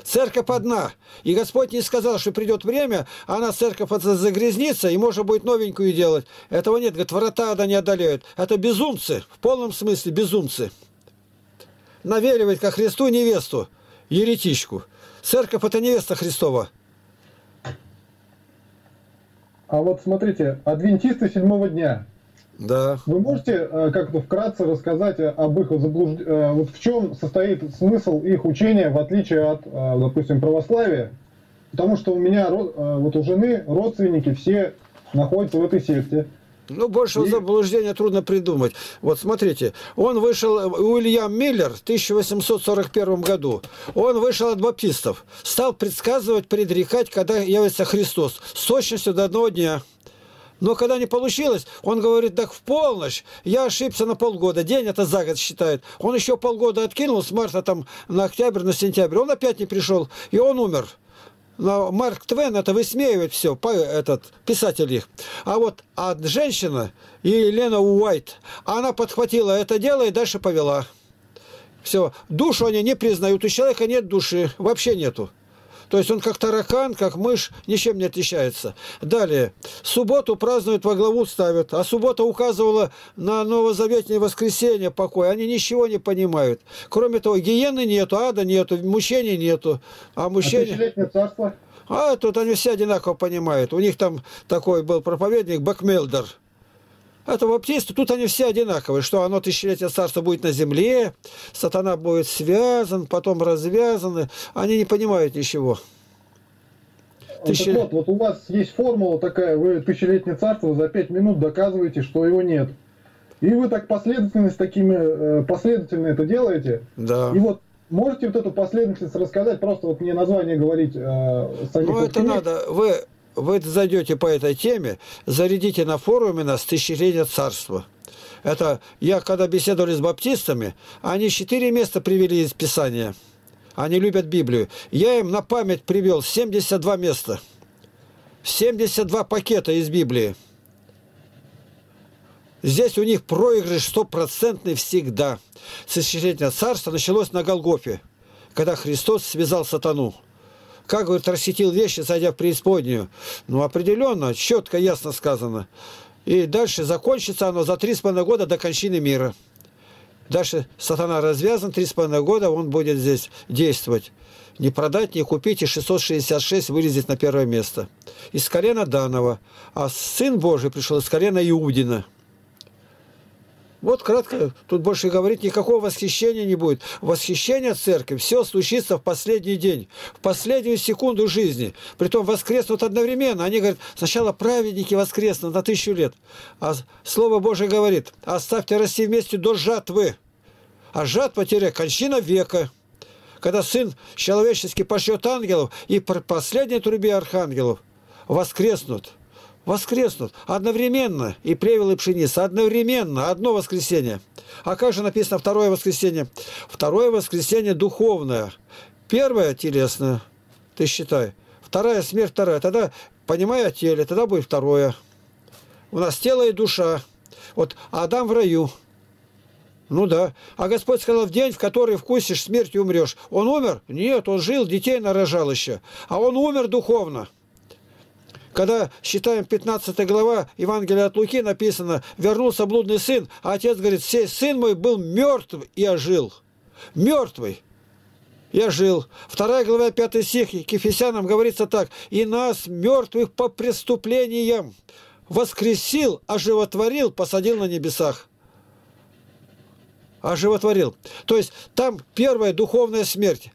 Церковь одна. И Господь не сказал, что придет время, она церковь загрязнится, и можно будет новенькую делать. Этого нет. Говорит, врата да не одолеют. Это безумцы. В полном смысле безумцы. Наверивать ко Христу невесту, еретичку. Церковь – это невеста Христова. А вот смотрите, адвентисты седьмого дня. Да. Вы можете э, как-то вкратце рассказать об их заблуждении, э, вот в чем состоит смысл их учения, в отличие от, э, допустим, православия? Потому что у меня, вот у жены родственники все находятся в этой секте. Ну, большего и... заблуждения трудно придумать. Вот смотрите, он вышел, Уильям Миллер в 1841 году, он вышел от баптистов, стал предсказывать, предрекать, когда явится Христос, с точностью до одного дня. Но когда не получилось, он говорит, так в полночь, я ошибся на полгода, день это за год считает. Он еще полгода откинул с марта там на октябрь, на сентябрь, он опять не пришел, и он умер. Но Марк Твен это высмеивает все, этот писатель их. А вот а женщина, Елена Уайт, она подхватила это дело и дальше повела. Все, душу они не признают, у человека нет души, вообще нету. То есть он как таракан, как мышь, ничем не отличается. Далее. Субботу празднуют, во главу ставят. А суббота указывала на новозаветное воскресенье, покой. Они ничего не понимают. Кроме того, гиены нету, ада нету, мучений нету. А мучения... А царство? А тут они все одинаково понимают. У них там такой был проповедник Бэкмелдер. Это баптисты, тут они все одинаковые, что оно тысячелетие царства будет на земле, сатана будет связан, потом развязан. Они не понимают ничего. Тысячи... Вот, вот у вас есть формула такая, вы тысячелетнее царство за пять минут доказываете, что его нет. И вы так последовательно с такими, э, последовательно это делаете. Да. И вот можете вот эту последовательность рассказать, просто вот мне название говорить э, самих Ну, это надо, вы вы зайдете по этой теме, зарядите на форуме нас «Тысячелетие царства». Это я, когда беседовали с баптистами, они четыре места привели из Писания. Они любят Библию. Я им на память привел 72 места. 72 пакета из Библии. Здесь у них проигрыш стопроцентный всегда. Тысячелетнее царство началось на Голгофе, когда Христос связал сатану. Как, говорит, рассетил вещи, зайдя в преисподнюю? Ну, определенно, четко, ясно сказано. И дальше закончится оно за три с половиной года до кончины мира. Дальше сатана развязан, три с половиной года он будет здесь действовать. Не продать, не купить, и 666 вылезет на первое место. Из колена Данова. А Сын Божий пришел из колена Иудина. Вот кратко, тут больше говорить, никакого восхищения не будет. Восхищение церкви, все случится в последний день, в последнюю секунду жизни. Притом воскреснут одновременно. Они говорят, сначала праведники воскреснут на тысячу лет. А Слово Божие говорит, оставьте расти вместе до жатвы. А жатва кончина века. Когда Сын человеческий пошлет ангелов и по последней трубе архангелов воскреснут воскреснут одновременно, и плевел, и пшеница, одновременно, одно воскресенье. А как же написано второе воскресенье? Второе воскресенье духовное. Первое телесное, ты считай. Вторая смерть, вторая. Тогда, понимая теле, тогда будет второе. У нас тело и душа. Вот Адам в раю. Ну да. А Господь сказал, в день, в который вкусишь смерть, умрешь. Он умер? Нет, он жил, детей нарожал еще. А он умер духовно. Когда считаем 15 глава Евангелия от Луки, написано, вернулся блудный сын, а отец говорит, сей сын мой был мертв и ожил. Мертвый. я жил. Вторая глава, пятый стих, к Ефесянам говорится так. «И нас, мертвых по преступлениям, воскресил, оживотворил, посадил на небесах». Оживотворил. То есть там первая духовная смерть.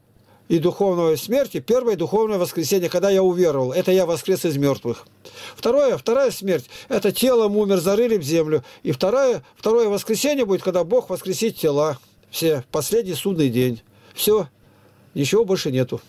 И духовного смерти, первое духовное воскресение, когда я уверовал. Это я воскрес из мертвых. Второе, вторая смерть, это телом умер, зарыли в землю. И второе, второе воскресение будет, когда Бог воскресит тела. Все, последний судный день. Все, Ничего больше нету.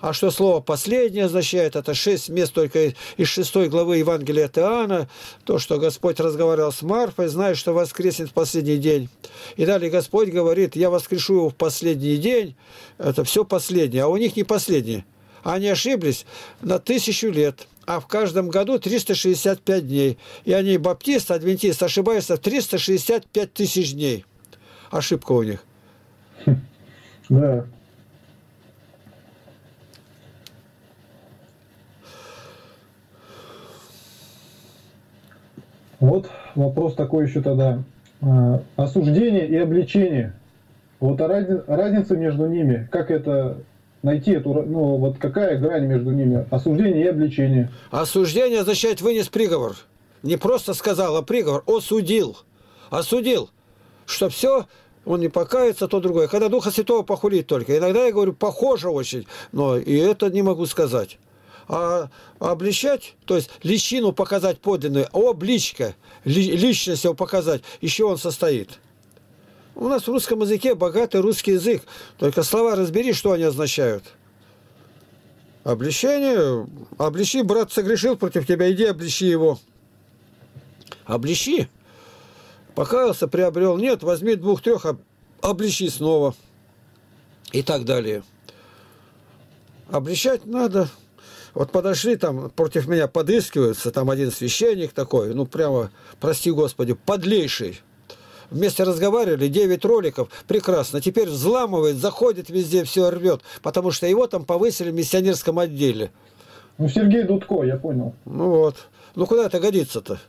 А что слово «последнее» означает? Это шесть мест только из шестой главы Евангелия от Иоанна. То, что Господь разговаривал с Марфой, зная, что воскреснет в последний день. И далее Господь говорит, я воскрешу его в последний день. Это все последнее. А у них не последнее. Они ошиблись на тысячу лет. А в каждом году 365 дней. И они, баптист, адвентист, ошибаются в 365 тысяч дней. Ошибка у них. Да. Вот вопрос такой еще тогда. А, осуждение и обличение. Вот а разница между ними, как это найти эту, ну вот какая грань между ними, осуждение и обличение? Осуждение означает вынес приговор. Не просто сказал, а приговор, осудил. Осудил, что все он не покается, то другое. Когда Духа Святого похулить только. Иногда я говорю, похоже очень, но и это не могу сказать. А обличать, то есть личину показать подлинную, обличка, личность его показать, еще он состоит. У нас в русском языке богатый русский язык, только слова разбери, что они означают. Обличение, обличи, брат согрешил против тебя, иди обличи его. Обличи. Покаялся, приобрел. Нет, возьми двух-трех, обличи снова. И так далее. Обличать надо. Вот подошли там, против меня подыскиваются, там один священник такой, ну прямо, прости Господи, подлейший. Вместе разговаривали, 9 роликов, прекрасно. Теперь взламывает, заходит везде, все рвет, потому что его там повысили в миссионерском отделе. Ну, Сергей Дудко, я понял. Ну вот. Ну, куда это годится-то?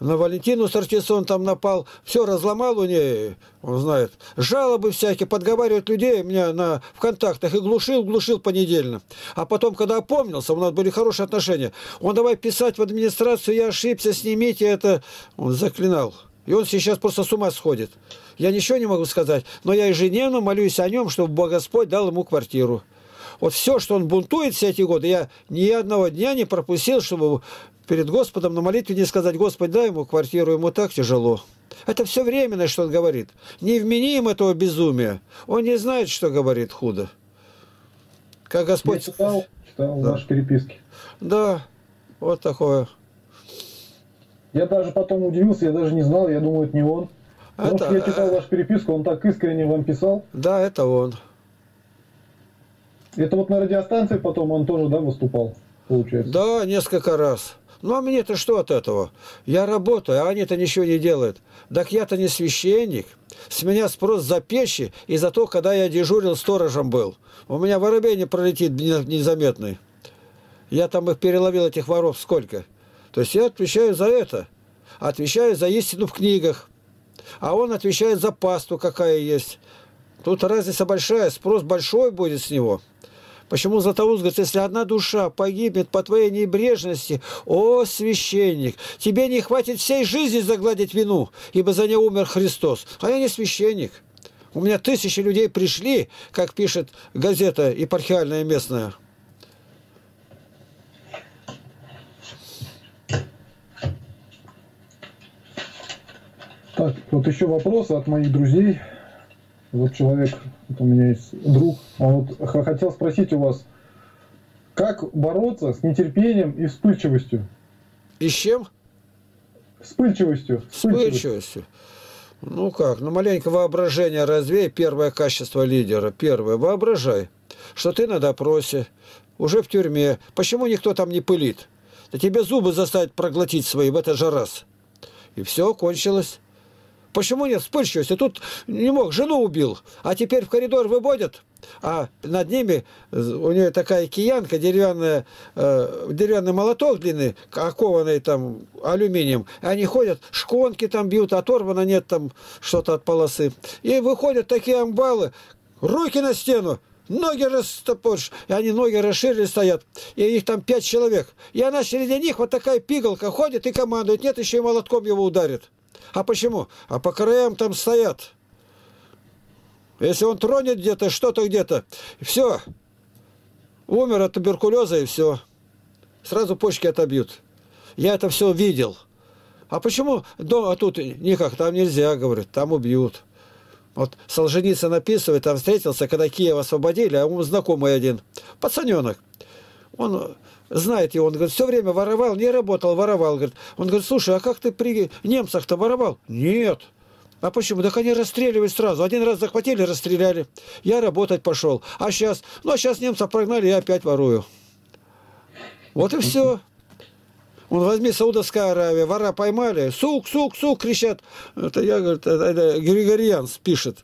На Валентину Сартисон там напал, все разломал у нее, он знает, жалобы всякие, подговаривают людей меня на ВКонтактах и глушил, глушил понедельно. А потом, когда опомнился, у нас были хорошие отношения, он давай писать в администрацию, я ошибся, снимите это, он заклинал. И он сейчас просто с ума сходит. Я ничего не могу сказать, но я ежедневно молюсь о нем, чтобы Господь дал ему квартиру. Вот все, что он бунтует все эти годы, я ни одного дня не пропустил, чтобы перед Господом на молитве не сказать, Господь, дай ему квартиру, ему так тяжело. Это все временное, что он говорит. Не вмени им этого безумия. Он не знает, что говорит худо. Как Господь... Я читал, читал да. ваши переписки. Да, вот такое. Я даже потом удивился, я даже не знал, я думаю, это не он. Потому это... что я читал вашу переписку, он так искренне вам писал. Да, это он. Это вот на радиостанции потом он тоже, да, выступал, получается? Да, несколько раз. Ну а мне-то что от этого? Я работаю, а они-то ничего не делают. Так я-то не священник. С меня спрос за печи и за то, когда я дежурил, сторожем был. У меня воробей не пролетит незаметный. Я там их переловил, этих воров, сколько. То есть я отвечаю за это. Отвечаю за истину в книгах. А он отвечает за пасту, какая есть. Тут разница большая, спрос большой будет с него. Почему Златоуст говорит, если одна душа погибнет по твоей небрежности, о, священник, тебе не хватит всей жизни загладить вину, ибо за нее умер Христос. А я не священник. У меня тысячи людей пришли, как пишет газета епархиальная местная. Так, вот еще вопросы от моих друзей. Вот человек, вот у меня есть друг, он вот хотел спросить у вас, как бороться с нетерпением и вспыльчивостью? И с чем? Вспыльчивостью. Вспыльчивостью. Ну как, ну маленько воображение развей, первое качество лидера, первое, воображай, что ты на допросе, уже в тюрьме, почему никто там не пылит? Да тебе зубы заставить проглотить свои в этот же раз. И все, кончилось. Почему нет вспыльчивости? Тут не мог, жену убил, а теперь в коридор выводят, а над ними у нее такая киянка, деревянная, э, деревянный молоток длинный, окованный там алюминием. Они ходят, шконки там бьют, оторвано нет там что-то от полосы. И выходят такие амбалы, руки на стену, ноги растопоришь. И они ноги расширили стоят. И их там пять человек. И она среди них вот такая пигалка ходит и командует. Нет, еще и молотком его ударит. А почему? А по краям там стоят. Если он тронет где-то, что-то где-то, все, умер от туберкулеза и все. Сразу почки отобьют. Я это все видел. А почему дома тут никак, там нельзя, говорит, там убьют. Вот Солженицын написывает, там встретился, когда Киев освободили, а он знакомый один, пацаненок. Он знает его, он говорит, все время воровал, не работал, воровал. Говорит. Он говорит, слушай, а как ты при немцах-то воровал? Нет. А почему? Так они расстреливают сразу. Один раз захватили, расстреляли. Я работать пошел. А сейчас, ну а сейчас немцев прогнали, я опять ворую. Вот и все. Он возьми Саудовская Аравия, вора поймали, сук, сук, сук, кричат. Это я, говорит, это, это Григорьянс пишет.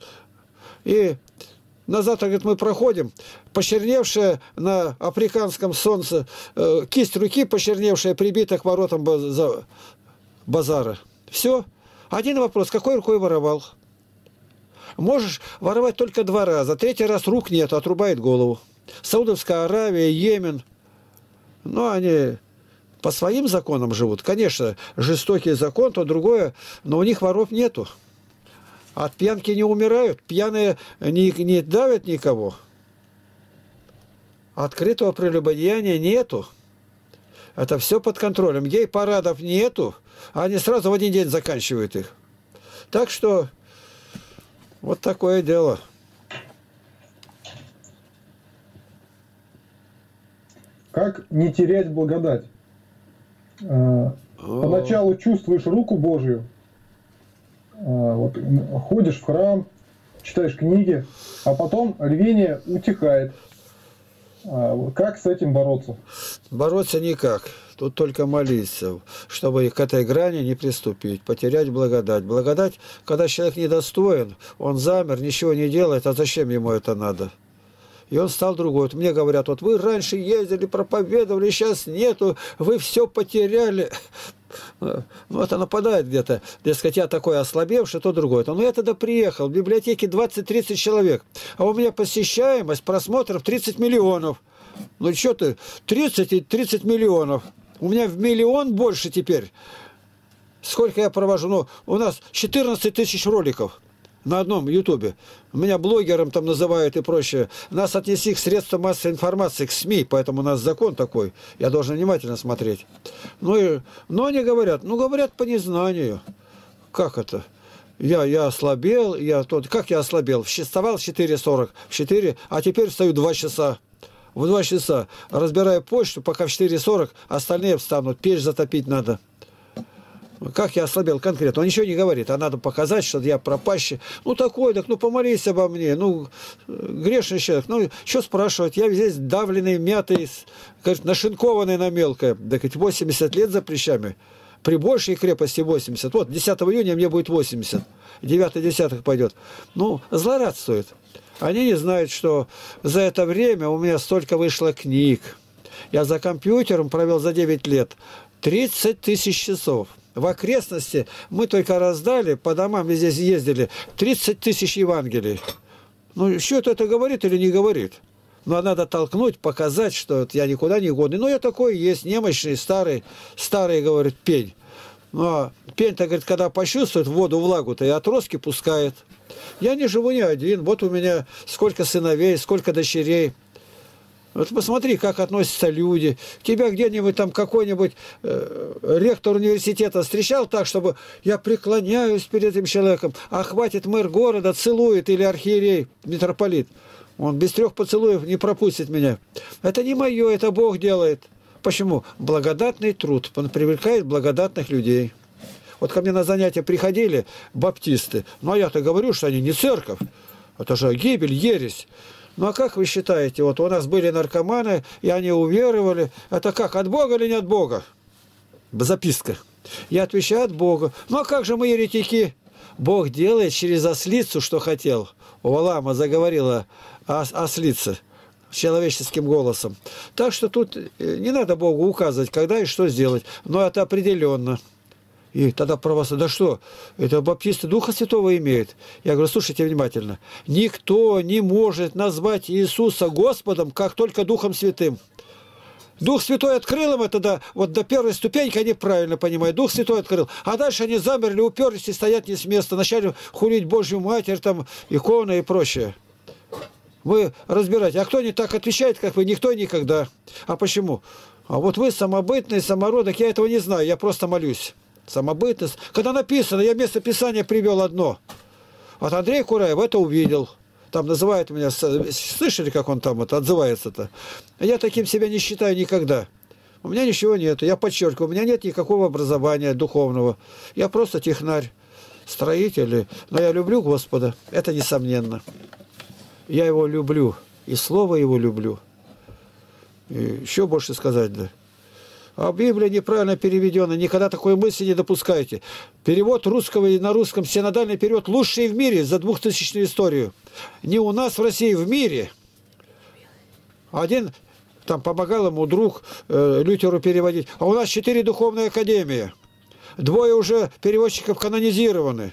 И назад, говорит, мы проходим, почерневшая на африканском солнце, э, кисть руки почерневшая, прибита к воротам базара. Все. Один вопрос, какой рукой воровал? Можешь воровать только два раза, третий раз рук нет, отрубает голову. Саудовская Аравия, Йемен, ну, они по своим законам живут. Конечно, жестокий закон, то другое, но у них воров нету. От пьянки не умирают, пьяные не, не давят никого. Открытого прелюбодеяния нету. Это все под контролем. Гей-парадов нету, а они сразу в один день заканчивают их. Так что вот такое дело. Как не терять благодать? Э, поначалу чувствуешь руку Божью, вот, ходишь в храм, читаешь книги, а потом рвение утихает. А, как с этим бороться? Бороться никак. Тут только молиться, чтобы к этой грани не приступить, потерять благодать. Благодать, когда человек недостоин, он замер, ничего не делает, а зачем ему это надо? И он стал другой. Вот мне говорят, вот вы раньше ездили, проповедовали, сейчас нету, вы все потеряли. Ну, это нападает где-то. Дескать, я такой ослабевший, то другое. Ну, я тогда приехал, в библиотеке 20-30 человек, а у меня посещаемость просмотров 30 миллионов. Ну, что ты, 30 и 30 миллионов. У меня в миллион больше теперь. Сколько я провожу? Ну, у нас 14 тысяч роликов на одном ютубе. Меня блогером там называют и прочее. Нас отнесли к средствам массовой информации, к СМИ, поэтому у нас закон такой. Я должен внимательно смотреть. Ну и, но они говорят, ну говорят по незнанию. Как это? Я, я ослабел, я тот, как я ослабел? Вставал в 4.40, в 4, а теперь встаю 2 часа. В 2 часа разбираю почту, пока в 4.40 остальные встанут, печь затопить надо. Как я ослабел конкретно? Он ничего не говорит, а надо показать, что я пропащий. Ну, такой, так, ну, помолись обо мне. Ну, грешный человек. Ну, что спрашивать? Я здесь давленный, мятый, говорит, нашинкованный на мелкое. Так ведь 80 лет за плечами. При большей крепости 80. Вот, 10 июня мне будет 80. 9 десятых пойдет. Ну, злорадствует. Они не знают, что за это время у меня столько вышло книг. Я за компьютером провел за 9 лет 30 тысяч часов в окрестности мы только раздали, по домам здесь ездили, 30 тысяч Евангелий. Ну, что это говорит или не говорит? Но надо толкнуть, показать, что я никуда не годный. Ну, я такой есть, немощный, старый, старый, говорит, пень. Ну, а пень-то, говорит, когда почувствует воду, влагу-то и отростки пускает. Я не живу не один. Вот у меня сколько сыновей, сколько дочерей. Вот посмотри, как относятся люди. Тебя где-нибудь там какой-нибудь э, ректор университета встречал так, чтобы я преклоняюсь перед этим человеком, а хватит мэр города, целует или архиерей, митрополит. Он без трех поцелуев не пропустит меня. Это не мое, это Бог делает. Почему? Благодатный труд. Он привлекает благодатных людей. Вот ко мне на занятия приходили баптисты. Ну, а я-то говорю, что они не церковь. Это же гибель, ересь. Ну а как вы считаете, вот у нас были наркоманы, и они уверовали. Это как, от Бога или не от Бога? Записка. Я отвечаю от Бога. Ну а как же мы еретики? Бог делает через ослицу, что хотел. У Валама заговорила ослица человеческим голосом. Так что тут э, не надо Богу указывать, когда и что сделать. Но это определенно. И тогда православие, да что, это баптисты Духа Святого имеют. Я говорю, слушайте внимательно. Никто не может назвать Иисуса Господом, как только Духом Святым. Дух Святой открыл им это, да, вот до первой ступеньки они правильно понимают. Дух Святой открыл. А дальше они замерли, уперлись и стоят не с места. Начали хулить Божью Матерь, там, иконы и прочее. Вы разбираете. А кто не так отвечает, как вы? Никто никогда. А почему? А вот вы самобытный, самородок, я этого не знаю, я просто молюсь. Самобытность. Когда написано, я место Писания привел одно. Вот Андрей Кураев это увидел там называют меня, слышали, как он там это отзывается-то? Я таким себя не считаю никогда. У меня ничего нет. Я подчеркиваю, у меня нет никакого образования духовного. Я просто технарь, строитель. Но я люблю Господа. Это несомненно. Я его люблю. И слово его люблю. И еще больше сказать, да. А Библия неправильно переведена. Никогда такой мысли не допускайте. Перевод русского и на русском, синодальный перевод лучший в мире за двухтысячную историю. Не у нас в России, в мире. Один там помогал ему друг э, Лютеру переводить. А у нас четыре духовные академии. Двое уже переводчиков канонизированы.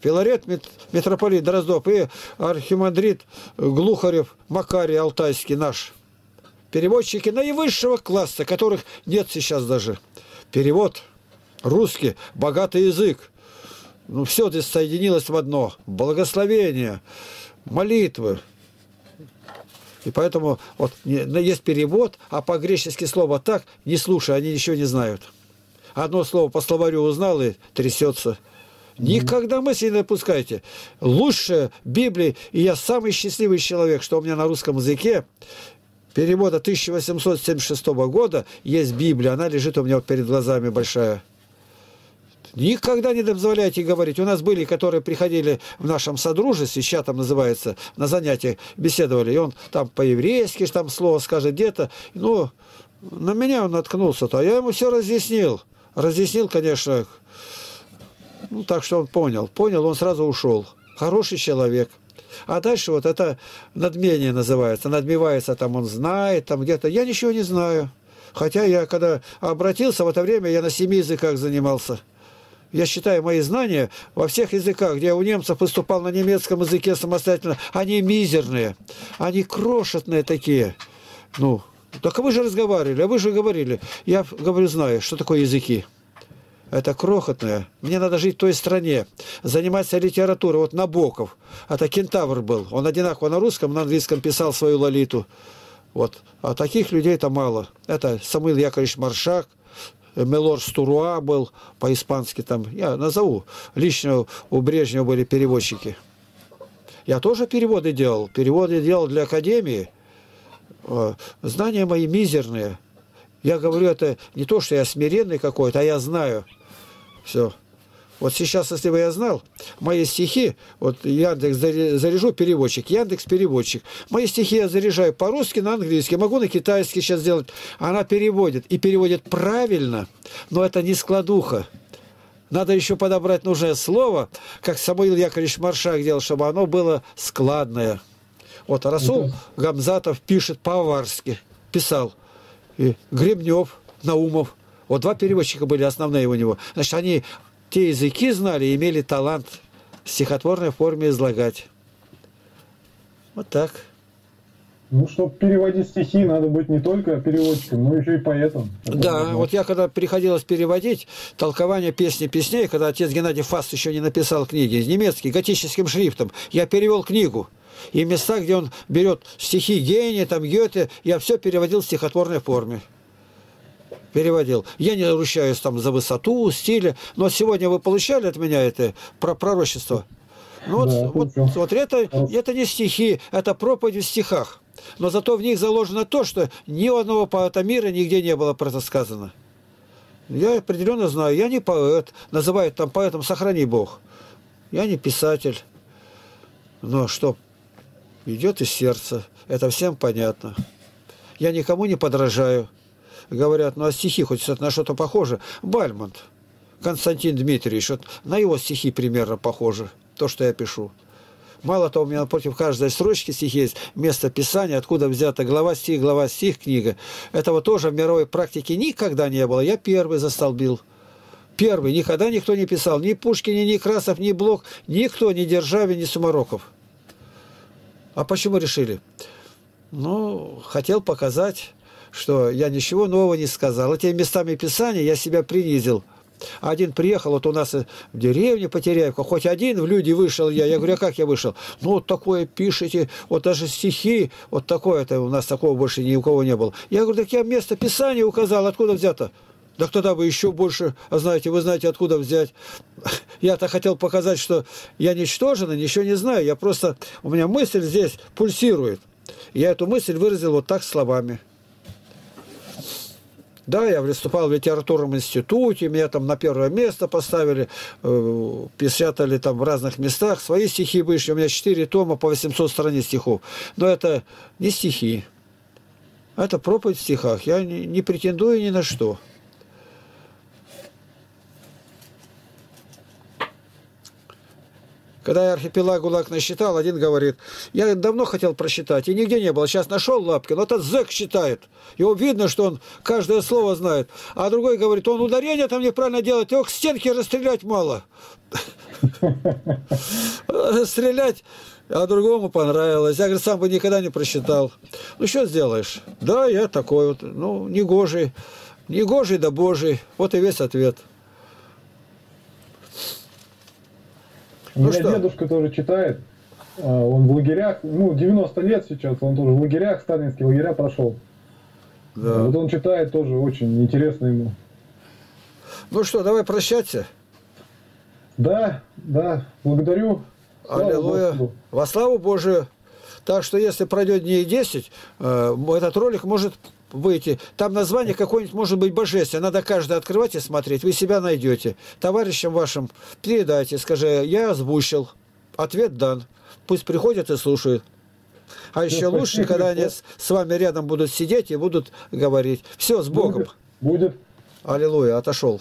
Филарет, митрополит Дроздов и архимандрит Глухарев, Макарий Алтайский наш – переводчики наивысшего класса, которых нет сейчас даже. Перевод русский, богатый язык. Ну, все здесь соединилось в одно. Благословение, молитвы. И поэтому вот есть перевод, а по-гречески слово «так» не слушай, они ничего не знают. Одно слово по словарю узнал и трясется. Никогда мысли не допускайте. Лучше Библии, и я самый счастливый человек, что у меня на русском языке перевода 1876 года есть Библия, она лежит у меня перед глазами большая. Никогда не дозволяйте говорить. У нас были, которые приходили в нашем содружестве, сейчас там называется, на занятиях беседовали, и он там по-еврейски там слово скажет где-то. Ну, на меня он наткнулся-то, а я ему все разъяснил. Разъяснил, конечно, ну, так что он понял. Понял, он сразу ушел. Хороший человек. А дальше вот это надмение называется. Надмевается, там он знает, там где-то. Я ничего не знаю. Хотя я, когда обратился, в это время я на семи языках занимался. Я считаю, мои знания во всех языках, где я у немцев поступал на немецком языке самостоятельно, они мизерные, они крошетные такие. Ну, так вы же разговаривали, а вы же говорили. Я говорю, знаю, что такое языки. Это крохотное. Мне надо жить в той стране, заниматься литературой. Вот Набоков, это кентавр был. Он одинаково на русском, на английском писал свою лолиту. Вот. А таких людей-то мало. Это Самуил Яковлевич Маршак, Мелор Стуруа был, по-испански там. Я назову. Лично у Брежнева были переводчики. Я тоже переводы делал. Переводы делал для Академии. Знания мои мизерные. Я говорю, это не то, что я смиренный какой-то, а я знаю – все. Вот сейчас, если бы я знал, мои стихи, вот Яндекс заряжу переводчик, Яндекс переводчик. Мои стихи я заряжаю по-русски, на английский, могу на китайский сейчас сделать. Она переводит, и переводит правильно, но это не складуха. Надо еще подобрать нужное слово, как Самуил Яковлевич Маршак делал, чтобы оно было складное. Вот Расул Гамзатов пишет по-аварски, писал. И Гребнев, Наумов, вот два переводчика были основные у него. Значит, они те языки знали и имели талант в стихотворной форме излагать. Вот так. Ну, чтобы переводить стихи, надо быть не только переводчиком, но еще и поэтом. Да, вот я когда приходилось переводить толкование песни песней, когда отец Геннадий Фаст еще не написал книги, немецкий, готическим шрифтом, я перевел книгу. И места, где он берет стихи гения, там Гёте, я все переводил в стихотворной форме переводил. Я не ручаюсь там за высоту, стиля, но сегодня вы получали от меня это про пророчество. Ну, вот, да, вот, вот это, это не стихи, это проповедь в стихах. Но зато в них заложено то, что ни у одного поэта мира нигде не было про это сказано. Я определенно знаю, я не поэт, называют там поэтом «сохрани Бог». Я не писатель. Но что идет из сердца, это всем понятно. Я никому не подражаю говорят, ну а стихи хоть на что-то похоже. Бальмонт, Константин Дмитриевич, вот на его стихи примерно похоже, то, что я пишу. Мало того, у меня против каждой строчки стихи есть место писания, откуда взята глава стих, глава стих, книга. Этого тоже в мировой практике никогда не было. Я первый застолбил. Первый. Никогда никто не писал. Ни Пушкин, ни Некрасов, ни Блок. Никто, ни Державин, ни Сумароков. А почему решили? Ну, хотел показать, что я ничего нового не сказал. Этими местами Писания я себя принизил. Один приехал, вот у нас в деревне Потеряевка, хоть один в люди вышел я. Я говорю, а как я вышел? Ну, вот такое пишете, вот даже стихи, вот такое-то у нас такого больше ни у кого не было. Я говорю, так я место Писания указал, откуда взято? Так тогда вы еще больше знаете, вы знаете, откуда взять. Я-то хотел показать, что я ничтожен и ничего не знаю. Я просто, у меня мысль здесь пульсирует. Я эту мысль выразил вот так словами. Да, я выступал в литературном институте, меня там на первое место поставили, э, печатали там в разных местах, свои стихи вышли, у меня 4 тома по 800 страниц стихов. Но это не стихи, это проповедь в стихах, я не, не претендую ни на что. Когда архипелаг ГУЛАГ насчитал, один говорит, я давно хотел просчитать, и нигде не было. Сейчас нашел лапки, но этот зэк считает. Его видно, что он каждое слово знает. А другой говорит, он ударение там неправильно делает, его к стенке расстрелять мало. Стрелять, а другому понравилось. Я, говорит, сам бы никогда не просчитал. Ну, что сделаешь? Да, я такой вот, ну, негожий. Негожий да божий. Вот и весь ответ. У меня ну дедушка тоже читает. А, он в лагерях, ну, 90 лет сейчас, он тоже в лагерях, сталинские лагеря прошел. Да. Вот он читает тоже очень интересно ему. Ну что, давай прощаться. Да, да, благодарю. Аллилуйя. Во славу Божию. Так что если пройдет дней 10, э, этот ролик может выйти. Там название какое-нибудь может быть божественное. Надо каждый открывать и смотреть. Вы себя найдете. Товарищам вашим передайте. Скажи, я озвучил. Ответ дан. Пусть приходят и слушают. А еще лучше, когда они с вами рядом будут сидеть и будут говорить. Все, с Богом. Будет. Аллилуйя, отошел.